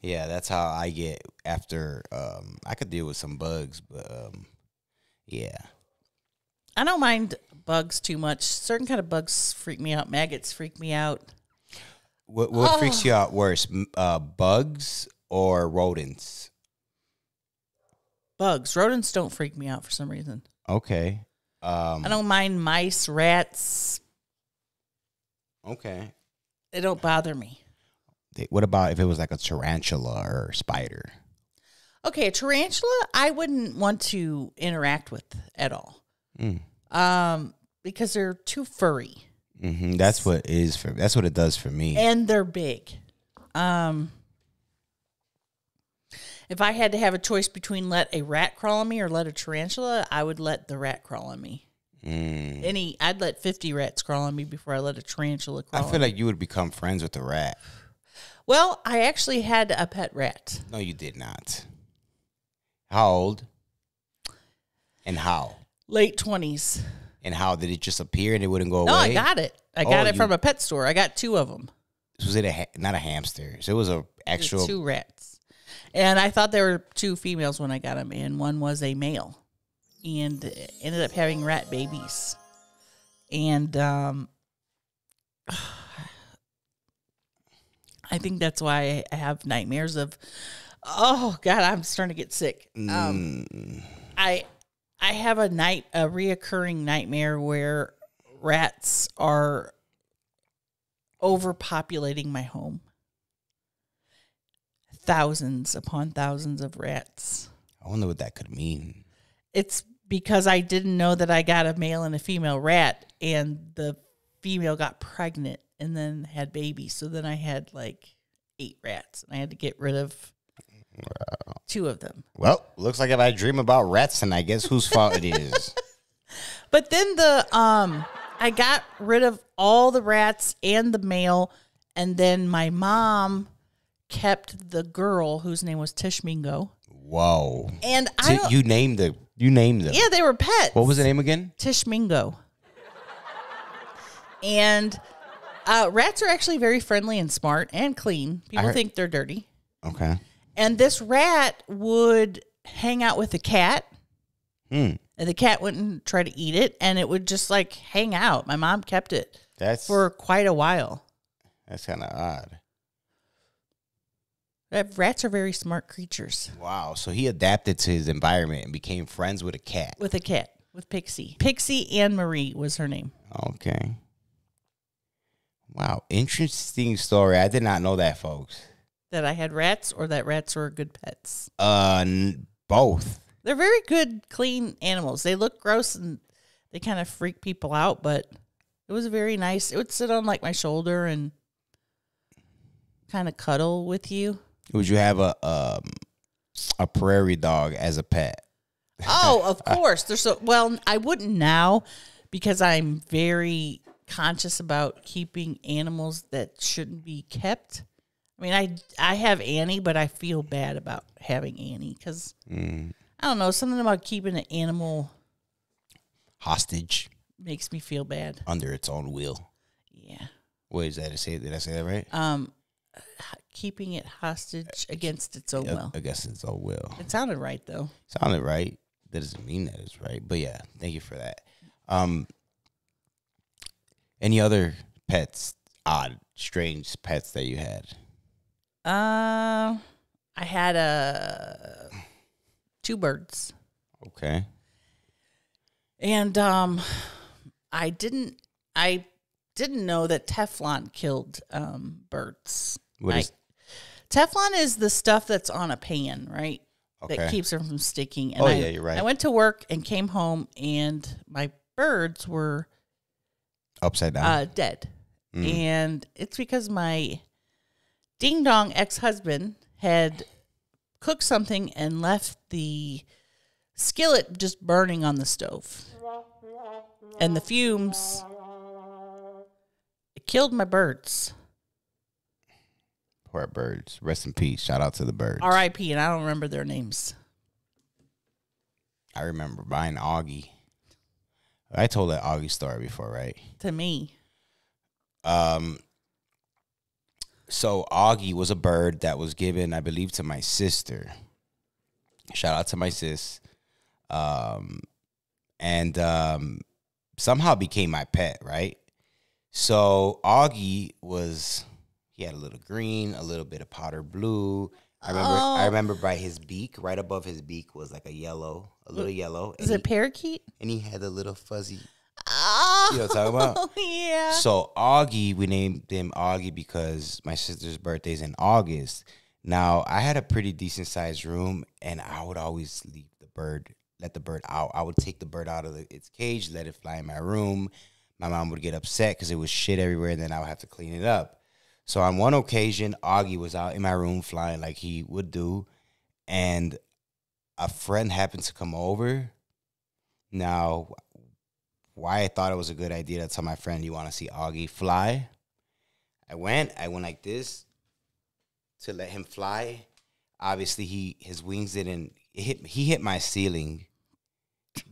yeah that's how i get after um i could deal with some bugs but um yeah I don't mind bugs too much. Certain kind of bugs freak me out. Maggots freak me out. what, what freaks you out worse uh bugs or rodents Bugs. Rodents don't freak me out for some reason. Okay. Um, I don't mind mice, rats. Okay. They don't bother me. Th- What about if it was like a tarantula or spider? Okay, a tarantula, I wouldn't want to interact with at all. Mm. Um, because they're too furry hmm That's what it is for. That's what it does for me. and they're big. Um, if I had to have a choice between let a rat crawl on me or let a tarantula, I would let the rat crawl on me. Mm. Any, I'd let fifty rats crawl on me before I let a tarantula I crawl. feel on me. like you would become friends with the rat. Well, I actually had a pet rat. No, you did not. How old? And how? Late twenties. And how did it just appear and it wouldn't go No, away? I got it. I Oh, got it you- from a pet store. I got two of them. Was it a ha- not a hamster? So it was a actual. two rats, and I thought there were two females when I got them, and one was a male, and ended up having rat babies, and um, I think that's why I have nightmares of. Oh God, I'm starting to get sick. Um, Mm, I I have a night a reoccurring nightmare where rats are overpopulating my home. Thousands upon thousands of rats. I wonder what that could mean. It's because I didn't know that I got a male and a female rat and the female got pregnant and then had babies. So then I had like eight rats, and I had to get rid of two of them. Well, looks like if I dream about rats, and I guess whose fault it is. But then the um I got rid of all the rats and the male and then my mom kept the girl whose name was Tishmingo. Whoa! And I So don't, you named the you named them. yeah, they were pets. What was the name again? Tishmingo. And uh, rats are actually very friendly and smart and clean. People heard- think they're dirty. Okay. And this rat would hang out with the cat, Hmm. and the cat wouldn't try to eat it, and it would just like hang out. My mom kept it That's for quite a while. that's kind of odd. Rats are very smart creatures. Wow. So he adapted to his environment and became friends with a cat. With a cat, with Pixie. Pixie Anne Marie was her name. Okay. Wow. Interesting story. I did not know that, folks. That I had rats, or that rats were good pets. Uh, n- both. They're very good, clean animals. They look gross and they kind of freak people out, but it was very nice. It would sit on like my shoulder and kind of cuddle with you. Would you have a um a prairie dog as a pet? Oh, of course. There's so well, I wouldn't now because I'm very conscious about keeping animals that shouldn't be kept. I mean, I I have Annie, but I feel bad about having Annie because Mm. I don't know something about keeping an animal Hostage makes me feel bad. under its own will. Yeah. What is that? to say? Did I say that right? Um, keeping it hostage against its own will. I guess its own will. It sounded right though. Sounded right. That doesn't mean that it's right. But yeah, thank you for that. Um any other pets, odd, strange pets that you had? Uh, I had a two birds. Okay. And um, I didn't. I didn't know that Teflon killed um, birds. What I- is Teflon is the stuff that's on a pan, right? okay. That keeps them from sticking. And Oh, I, yeah, you're right. I went to work and came home, and my birds were Upside down. uh, dead. Mm. And it's because my ding dong ex husband had cooked something and left the skillet just burning on the stove. And the fumes it killed my birds. Poor birds. Rest in peace. Shout out to the birds. R.I.P. And I don't remember their names. I remember buying Augie. I told that Augie story before, right? To me, Um, so Augie was a bird that was given, I believe, to my sister. Shout out to my sis. Um, and um, somehow became my pet, right? So Augie was he had a little green, a little bit of powder blue. I remember I Oh. remember by his beak, right above his beak was like a yellow, a little yellow. is it parakeet? and he had a little fuzzy Oh, You know what I'm talking about? yeah. so Augie, we named him Augie because my sister's birthday's in August. Now I had a pretty decent sized room, and I would always leave the bird, let the bird out. I would take the bird out of the, its cage, let it fly in my room. My mom would get upset because it was shit everywhere, and then I would have to clean it up. So on one occasion, Augie was out in my room flying like he would do, and a friend happened to come over. Now, why I thought it was a good idea to tell my friend you want to see Augie fly. I went, I went like this to let him fly. Obviously, he his wings didn't it hit. He hit my ceiling,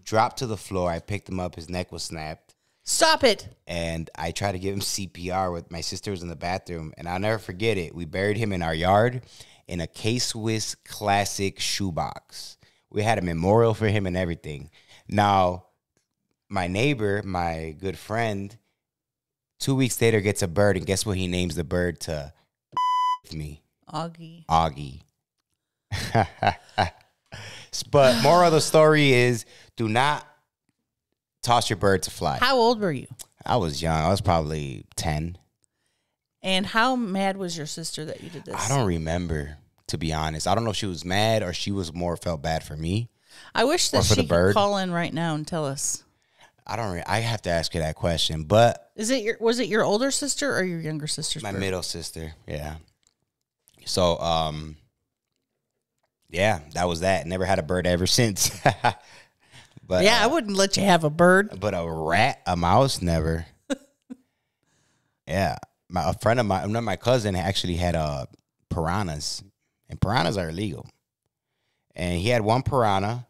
dropped to the floor. I picked him up. His neck was snapped, Stop it. and I tried to give him CPR. With my sister was in the bathroom, and I'll never forget it. We buried him in our yard in a K Swiss classic shoebox. We had a memorial for him and everything. Now, my neighbor, my good friend, two weeks later gets a bird, and guess what he names the bird to me? Augie. Augie. but moral of the story is do not toss your bird to fly. How old were you? I was young. I was probably 10. And how mad was your sister that you did this? I don't remember, to be honest. I don't know if she was mad or she was more felt bad for me. I wish that she the bird. could call in right now and tell us. I don't. Re- I have to ask you that question, but Is it your was it your older sister or your younger sister? my bird? middle sister, yeah. So, um, yeah, that was that. Never had a bird ever since. but Yeah, I uh, wouldn't let you have a bird. but a rat, a mouse, never. yeah, my a friend of mine, my cousin actually had uh piranhas, and piranhas are illegal. And he had one piranha.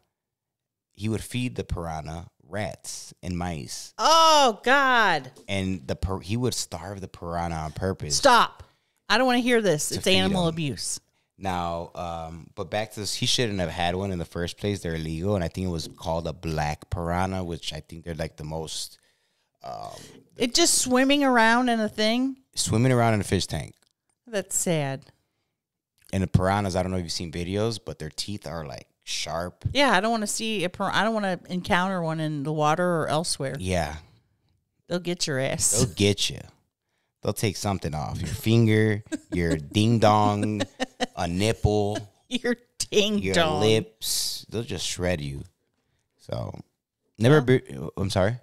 He would feed the piranha rats and mice, Oh God! and the he would starve the piranha on purpose. Stop! I don't want to hear this. To It's animal animal 'em. abuse. Now, um, but back to this, he shouldn't have had one in the first place. They're illegal, and I think it was called a black piranha, which I think they're like the most Um, It just swimming around in a thing. swimming around in a fish tank. That's sad. And the piranhas, I don't know if you've seen videos, but their teeth are like sharp. Yeah, I don't want to see a. Pir- I don't want to encounter one in the water or elsewhere. Yeah, They'll get your ass. they'll get you. They'll take something off your finger, your ding dong, a nipple, your ding your dong. lips. They'll just shred you. So, never. Be, I'm sorry.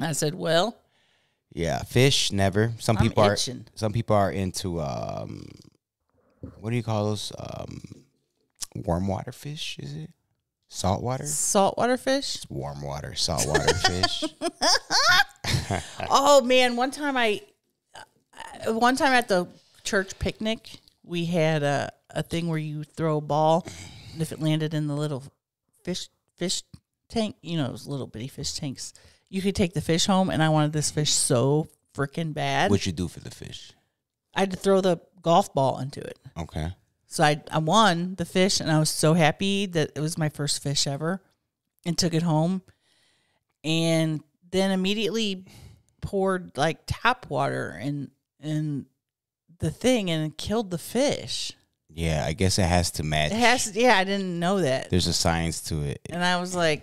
I said, well, Yeah, fish never. Some I'm people are. Some people are into um, what do you call those? Um, warm water fish? Is it saltwater? saltwater fish. Warm water, saltwater fish. Oh man, one time I, uh, one time at the church picnic, we had a a thing where you throw a ball, and if it landed in the little fish fish tank, you know, those little bitty fish tanks, you could take the fish home. And I wanted this fish so freaking bad. What'd you do for the fish? I had to throw the golf ball into it. Okay. So I I won the fish, and I was so happy that it was my first fish ever, and took it home, and then immediately poured like tap water in in the thing, and killed the fish. Yeah, I guess it has to match. It has, yeah, I didn't know that, There's a science to it. and I was like,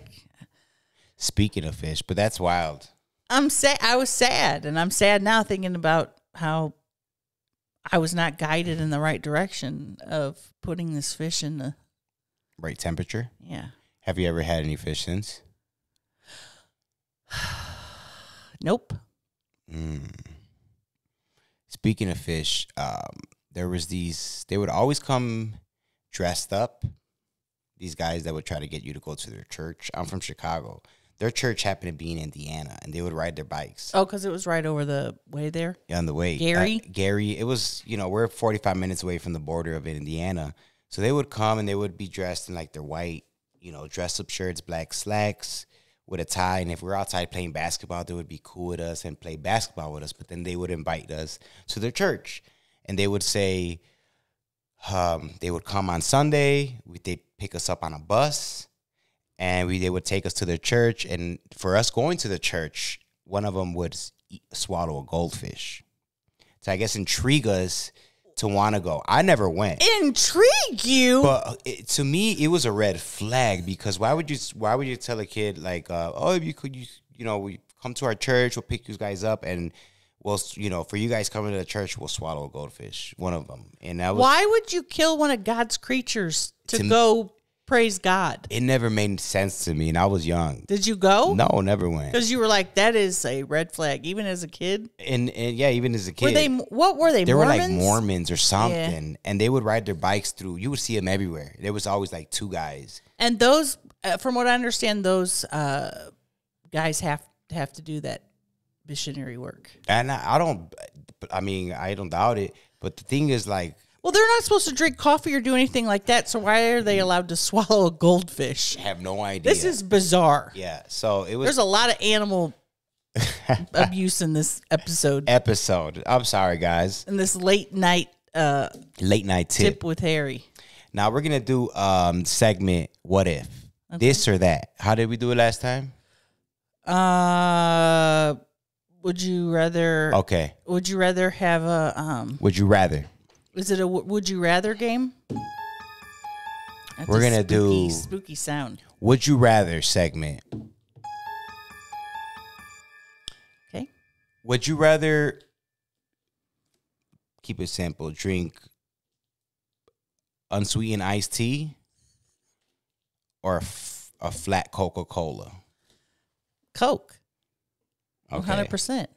Speaking of fish, but that's wild. I'm sad. I was sad, and I'm sad now thinking about how I was not guided in the right direction of putting this fish in the Right temperature. yeah. Have you ever had any fish since? Nope. Mm. Speaking of fish, um, there was these. They would always come dressed up. These guys that would try to get you to go to their church. I'm from Chicago. Their church happened to be in Indiana, and they would ride their bikes Oh, because it was right over the way there. on the way. Gary? Uh, Gary. It was you know we're 45 minutes away from the border of Indiana, so they would come and they would be dressed in like their white, you know, dress up shirts, black slacks with a tie. And if we're outside playing basketball, they would be cool with us and play basketball with us. But then they would invite us to their church, and they would say, um, they would come on Sunday. We they pick us up on a bus, and we they would take us to their church. And for us going to the church, one of them would eat, swallow a goldfish. To I guess intrigue us to want to go. I never went. Intrigue you? But it, to me, it was a red flag because why would you? Why would you tell a kid like, uh, "Oh, if you could, you you know, we come to our church, we'll pick you guys up, and we'll, you know, for you guys coming to the church, we'll swallow a goldfish, one of them." And that was Why would you kill one of God's creatures to, To go praise God? it never made sense to me, and I was young. Did you go? No, never went. Because you were like, that is a red flag, even as a kid. And, and yeah, even as a kid, Were they? What were they? they were like Mormons? Mormons or something, and they would ride their bikes through. You would see them everywhere. There was always like two guys. And those, uh, from what I understand, those uh, guys have have to do that missionary work. And I, I don't, I mean, I don't doubt it. But the thing is, like, Well, they're not supposed to drink coffee or do anything like that. So why are they allowed to swallow a goldfish? I have no idea. This is bizarre. yeah. So it was There's a lot of animal abuse in this episode. episode. I'm sorry, guys. In this late night uh, Late night tip. tip with Harry. Now we're gonna do um segment. What if this or that? How did we do it last time? Uh, would you rather? Okay. Would you rather have a um? Would you rather? Is it a would you rather game? That's We're gonna spooky- do- spooky sound. Would you rather segment? Okay. Would you rather keep it simple? Drink unsweetened iced tea or a, f- a flat Coca Cola? Coke. Hundred percent.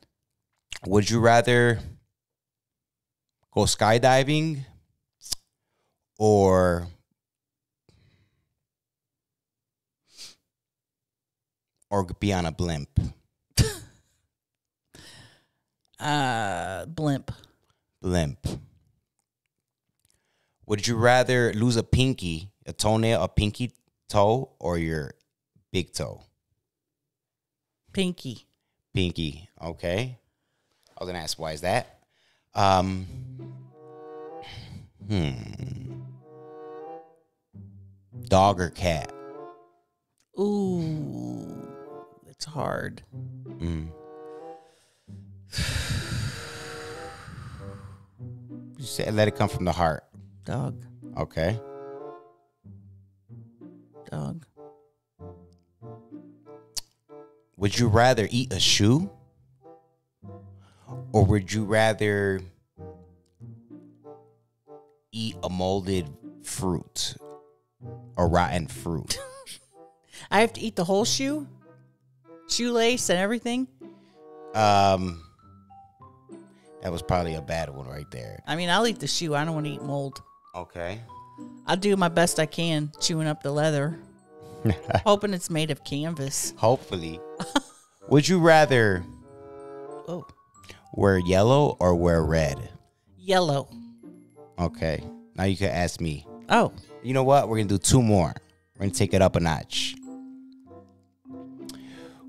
Would you rather go skydiving or or be on a blimp? Uh, blimp. Blimp. Would you rather lose a pinky, a toenail, a pinky toe, or your big toe? Pinky. Pinky. Okay. I was gonna ask why is that? Um. Hmm. Dog or cat? Ooh, it's hard. Mm. You say let it come from the heart. Dog. Okay. Dog. Would you rather eat a shoe? Or would you rather eat a molded fruit or rotten fruit? I have to eat the whole shoe, shoelace, and everything. Um, that was probably a bad one right there. I mean, I'll eat the shoe. I don't want to eat mold. Okay. I'll do my best I can chewing up the leather, hoping it's made of canvas. Hopefully. would you rather Oh, wear yellow or wear red? yellow. Okay. Now you can ask me. Oh, You know what? We're gonna do two more. We're gonna take it up a notch.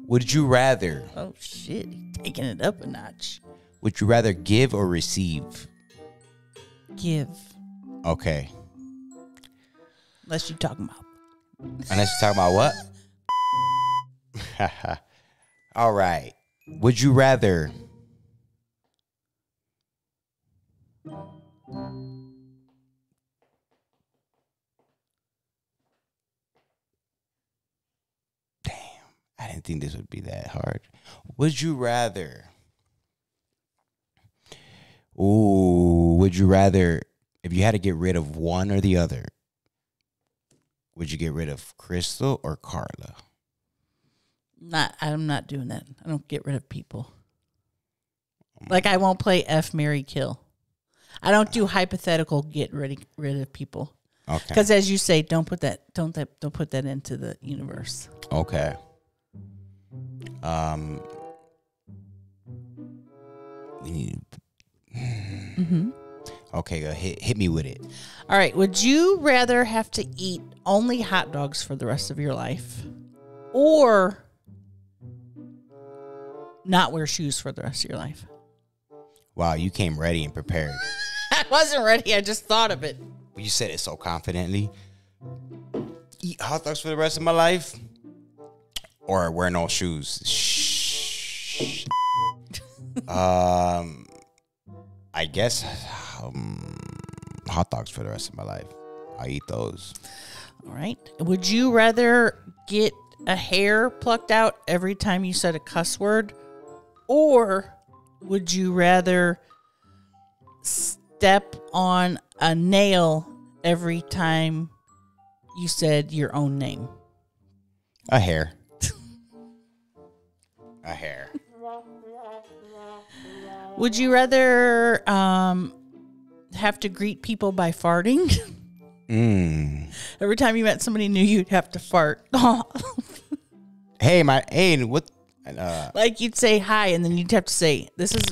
Would you rather? oh shit! Taking it up a notch. Would you rather give or receive? Give, Okay. unless you're talking about. Unless you're talking about what? All right. Would you rather? Damn, I didn't think this would be that hard. Would you rather? Ooh, would you rather if you had to get rid of one or the other? Would you get rid of Crystal or Carla? Not. I'm not doing that. I don't get rid of people. Like I won't play F Mary Kill. I don't do hypothetical get rid rid of people Okay. because, as you say, don't put that don't that don't put that into the universe. Okay. Um. We need. Okay, go hit hit me with it. All right. Would you rather have to eat only hot dogs for the rest of your life or not wear shoes for the rest of your life? Wow, you came ready and prepared. I wasn't ready. I just thought of it. You said it so confidently. Eat hot dogs for the rest of my life, or wear no shoes. Shh. um, I guess um, hot dogs for the rest of my life. I eat those. All right. Would you rather get a hair plucked out every time you said a cuss word or would you rather step on a nail every time you said your own name? A hair. a hair. Would you rather um, have to greet people by farting? Mm. Every time you met somebody new, you'd have to fart. Hey, my hey, what? Uh, like you'd say hi, and then you'd have to say, "This is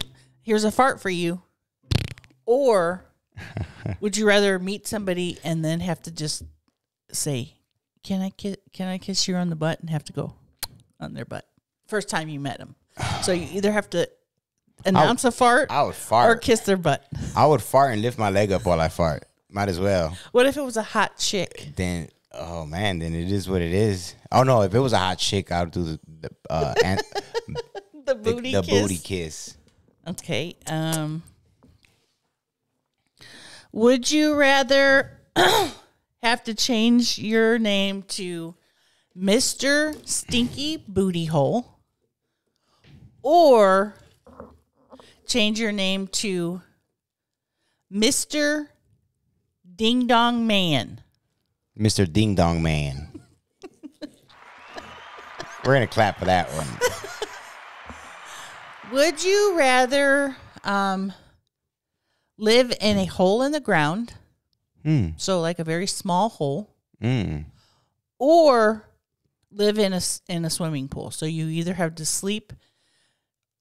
here's a fart for you." Or would you rather meet somebody and then have to just say, "Can I kiss? Can I kiss you on the butt?" and have to go on their butt first time you met them? So you either have to announce a fart I would or fart. kiss their butt. I would fart and lift my leg up while I fart. Might as well. What if it was a hot chick? Then, oh man, then it is what it is. Oh no, if it was a hot chick, I would do the, the uh, and, The the, booty the kiss. booty kiss. Okay. Um Would you rather have to change your name to Mr. Stinky Booty Hole or change your name to Mr. Ding Dong Man? Mr. Ding Dong Man. We're gonna clap for that one. Would you rather um, live in a hole in the ground, Hmm. so like a very small hole, Mm. or live in a in a swimming pool? So you either have to sleep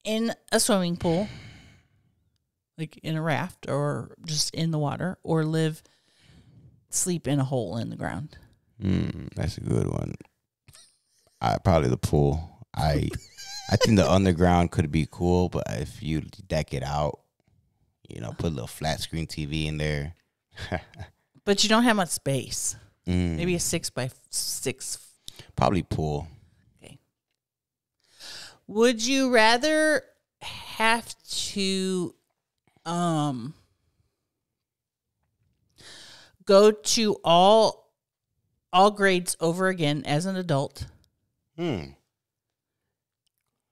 in a swimming pool, like in a raft, or just in the water, or live sleep in a hole in the ground. Mm, that's a good one. I probably the pool. I I think the underground could be cool, but if you deck it out, you know, put a little flat screen TV in there. But you don't have much space. Mm, Maybe a six by six probably pool. Okay. Would you rather have to um go to all all grades over again as an adult Hmm.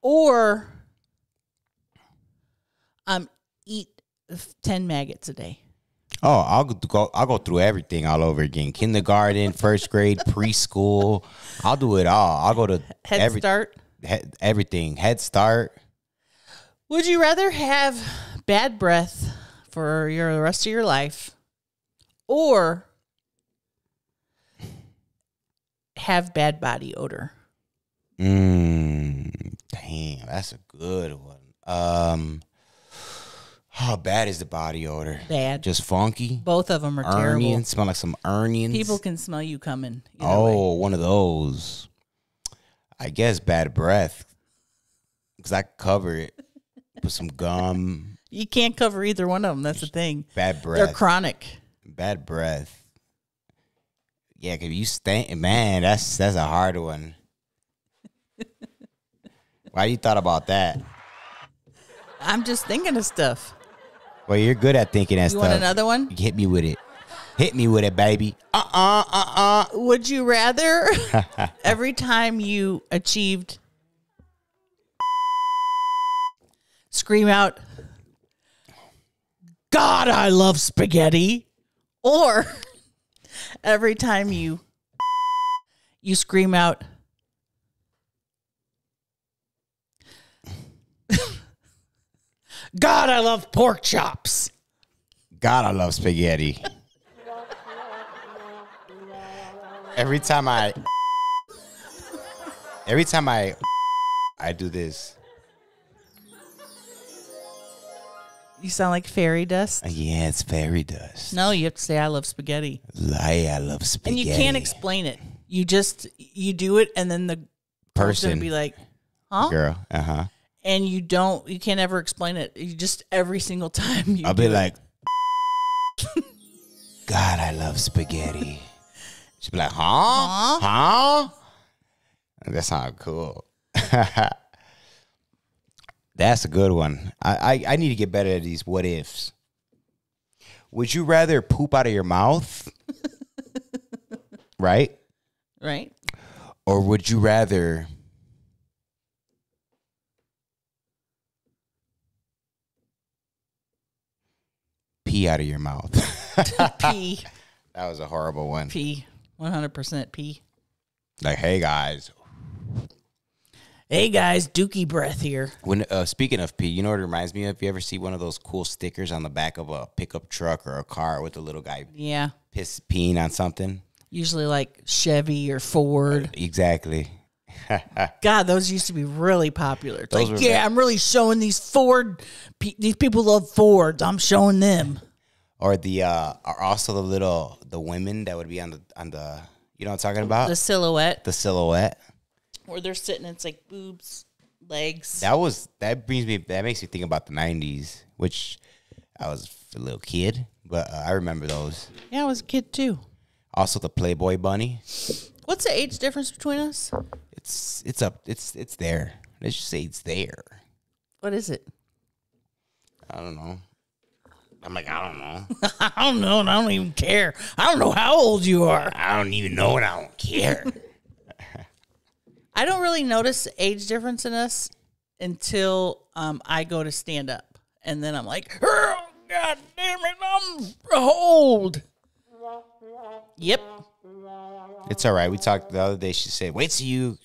or um eat 10 maggots a day? Oh, I'll go. I'll go through everything all over again. Kindergarten, first grade, preschool. I'll do it all. I'll go to Head every, start. he- everything. Head start. Would you rather have bad breath for your the rest of your life or have bad body odor? Mm, damn, that's a good one. Um, how bad is the body odor? Bad. Just funky. Both of them are terrible. Smell like some onions. People can smell you coming. either way. Oh, one of those. I guess bad breath. Cause I cover it. Put some gum. You can't cover either one of them. That's the thing. Bad breath. They're chronic. bad breath. Yeah, cause you stink, man. That's that's a hard one. Why you thought about that? I'm just thinking of stuff. Well, you're good at thinking that You stuff. want another one? Hit me with it. Hit me with it, baby. Uh uh uh uh. Would you rather every time you achieved scream out, God, I love spaghetti? Or every time you you scream out, God, I love pork chops. God, I love spaghetti. every time I, every time I, I do this. You sound like fairy dust. Yeah, it's fairy dust. No, you have to say I love spaghetti. Lie, I love spaghetti. And you can't explain it. You just you do it and then the girl's gonna Person, be like, huh? girl. Uh huh. And you don't you can't ever explain it. You just every single time you I'll be like, God, I love spaghetti. She'd be like, huh? Huh? That sounds cool. That's a good one. I, I, I need to get better at these what ifs. Would you rather poop out of your mouth? right? right? Or would you rather pee out of your mouth? P that was a horrible one. P. One hundred percent P. Like, hey guys, Hey guys, Dookie breath here. when uh, speaking of pee, you know what it reminds me of? You ever see one of those cool stickers on the back of a pickup truck or a car with a little guy Yeah. piss peeing on something? Usually like Chevy or Ford. Exactly. God, those used to be really popular. It's Those like, were yeah, ve- I'm really showing these Ford. pe- These people love Fords. I'm showing them. Or the uh, or also the little the women that would be on the on the you know what I'm talking about The silhouette the silhouette. Where they're sitting. It's like boobs, legs. That was that brings me that makes me think about the '90s, which I was a little kid, but uh, I remember those. yeah, I was a kid too. Also, the Playboy bunny. What's the age difference between us? It's it's up. It's it's there. Let's just say it's there. What is it? I don't know. I'm like I don't know. I don't know, and I don't even care. I don't know how old you are. I don't even know, and I don't care. I don't really notice age difference in us until um, I go to stand up, and then I'm like, oh, "God damn it, I'm old." Yep. it's all right. We talked the other day. She said, "Wait till you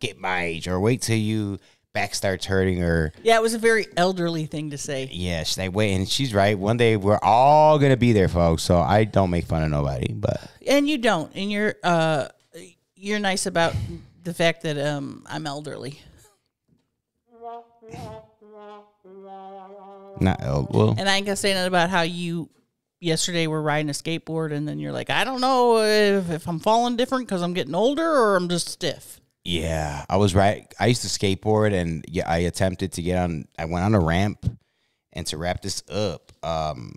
get my age, or wait till you back starts hurting or Yeah, it was a very elderly thing to say. yeah, she's like, wait, and she's right. One day we're all gonna be there, folks. So I don't make fun of nobody, but And you don't. And you're uh you're nice about the fact that um I'm elderly. not el- well. And I ain't gonna say nothing about how you yesterday were riding a skateboard and then you're like, I don't know if, if I'm falling different because I'm getting older or I'm just stiff. Yeah, I was right. I used to skateboard, and yeah, I attempted to get on. I went on a ramp, and to wrap this up, um,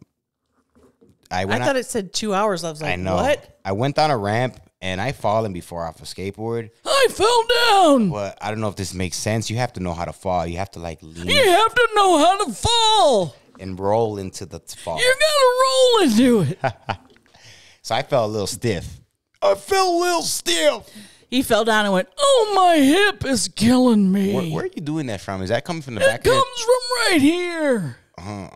I I thought on, it said two hours. I was like, I know. what? I went on a ramp, and I fallen before off a skateboard. I fell down. But I don't know if this makes sense. You have to know how to fall. You have to like lean You have to know how to fall. and roll into the fall. You gotta roll into it. So I felt a little stiff. I felt a little stiff. he fell down and went, Oh, my hip is killing me. Where, where are you doing that from? Is that coming from the it back? of your- comes from right here. Uh-huh.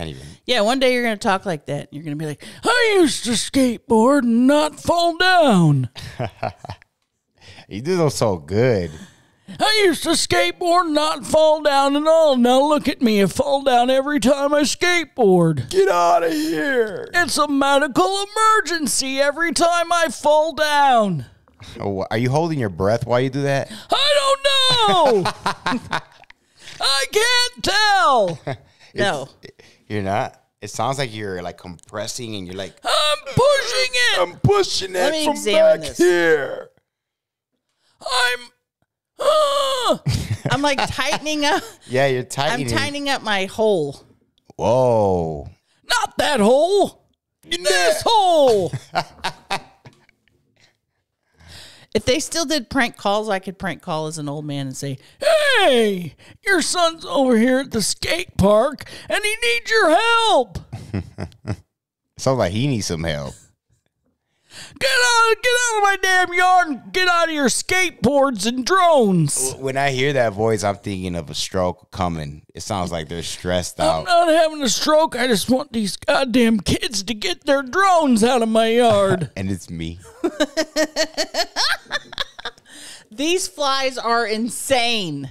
Can't even. Yeah, one day you're gonna talk like that. You're gonna be like, I used to skateboard and not fall down. You do those so good. I used to skateboard and not fall down at all. Now look at me, I fall down every time I skateboard. Get out of here. It's a medical emergency every time I fall down. Oh, are you holding your breath while you do that? I don't know. I can't tell. No, You're not. It sounds like you're like compressing and you're like, I'm pushing it. I'm pushing Let it from back this. here. I'm. Ah. I'm like tightening up. Yeah, you're tightening. I'm tightening. tightening up my hole. Whoa. Not that hole. This hole. if they still did prank calls, I could prank call as an old man and say, "Hey, your son's over here at the skate park, and he needs your help. Sounds like he needs some help. Get out! Get out of my damn yard! And get out of your skateboards and drones." When I hear that voice, I'm thinking of a stroke coming. It sounds like they're stressed out. I'm not having a stroke. I just want these goddamn kids to get their drones out of my yard. And it's me. These flies are insane.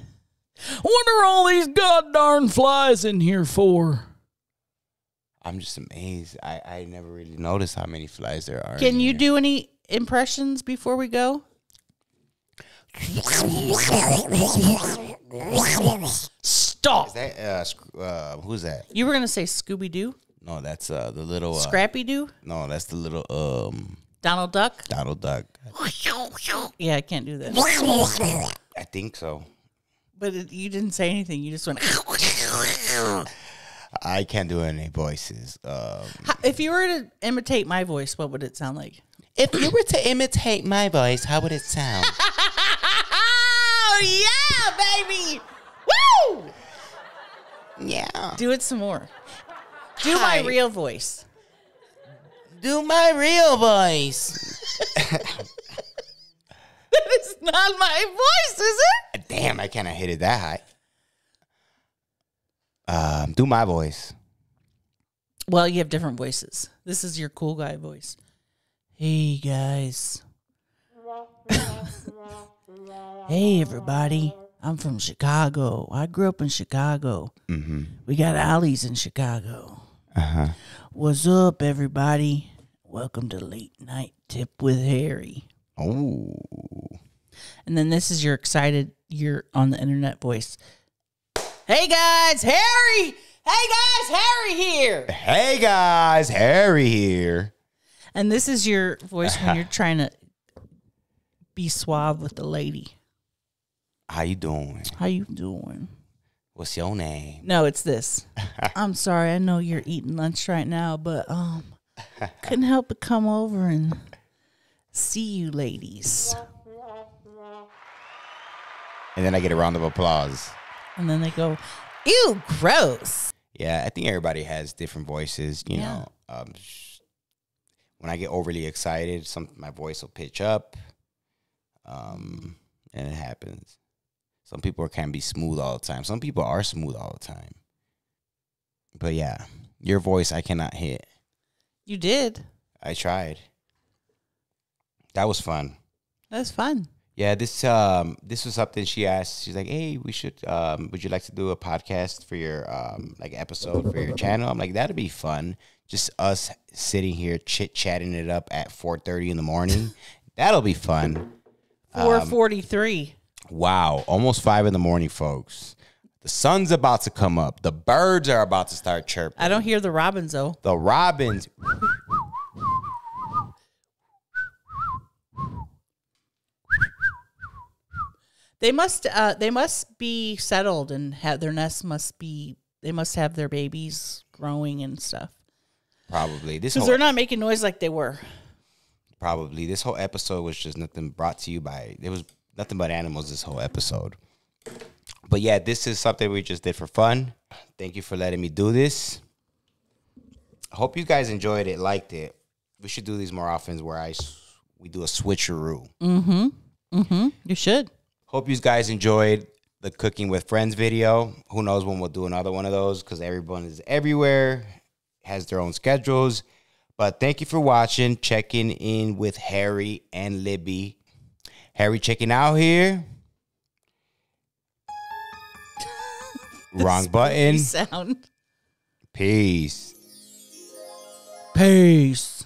What are all these goddarn flies in here for? I'm just amazed. I, I never really noticed how many flies there are. Can you here. do any impressions before we go? Stop. Is that uh, uh who's that? You were going to say Scooby Doo? No, that's uh the little uh, Scrappy Doo? No, that's the little um Donald Duck? Donald Duck. Yeah, I can't do that. I think so. But it, you didn't say anything. You just went. I can't do any voices. Um, if you were to imitate my voice, what would it sound like? if you were to imitate my voice, how would it sound? Oh, yeah, baby. Woo! yeah. Do it some more. Do Hi. my real voice. Do my real voice. that is not my voice, is it? Damn, I kind of hit it that high. Um, do my voice. Well, you have different voices. This is your cool guy voice. Hey, guys. hey, everybody. I'm from Chicago. I grew up in Chicago. Mm-hmm. We got alleys in Chicago. Uh-huh. What's up, everybody? Welcome to Late Night Tip with Harry. Oh. And then this is your excited, you're on the internet voice. Hey, guys, Harry! Hey, guys, Harry here! Hey guys, Harry here. And this is your voice when you're trying to be suave with the lady. How you doing? How you doing? What's your name? No, it's this. I'm sorry. I know you're eating lunch right now, but um, couldn't help but come over and see you, ladies. And then I get a round of applause. And then they go, "Ew, gross." Yeah, I think everybody has different voices. You Yeah. know, um, when I get overly excited, some my voice will pitch up, um, and it happens. Some people can be smooth all the time. Some people are smooth all the time. But yeah, your voice I cannot hit. You did. I tried. That was fun. That's fun. Yeah, this um this was something she asked. She's like, "Hey, we should um would you like to do a podcast for your um like episode for your channel?" I'm like, "That'd be fun. Just us sitting here chit chatting it up at 4:30 in the morning. That'll be fun." Four forty three. Wow, almost 5 in the morning, folks. The sun's about to come up. The birds are about to start chirping. I don't hear the robins though. The robins They must uh they must be settled and have their nests must be they must have their babies growing and stuff. probably this Because they're not making noise like they were. probably this whole episode was just nothing brought to you by it was nothing but animals this whole episode. But yeah this is something we just did for fun. Thank you for letting me do this. I hope you guys enjoyed it liked it. We should do these more often where I we do a switcheroo. Mm-hmm. Mm-hmm. You should. hope you guys enjoyed the cooking with friends video. Who knows when we'll do another one of those because everyone is everywhere has their own schedules. But thank you for watching checking in with harry and libbie harry checking out here wrong button Sound. peace Peace.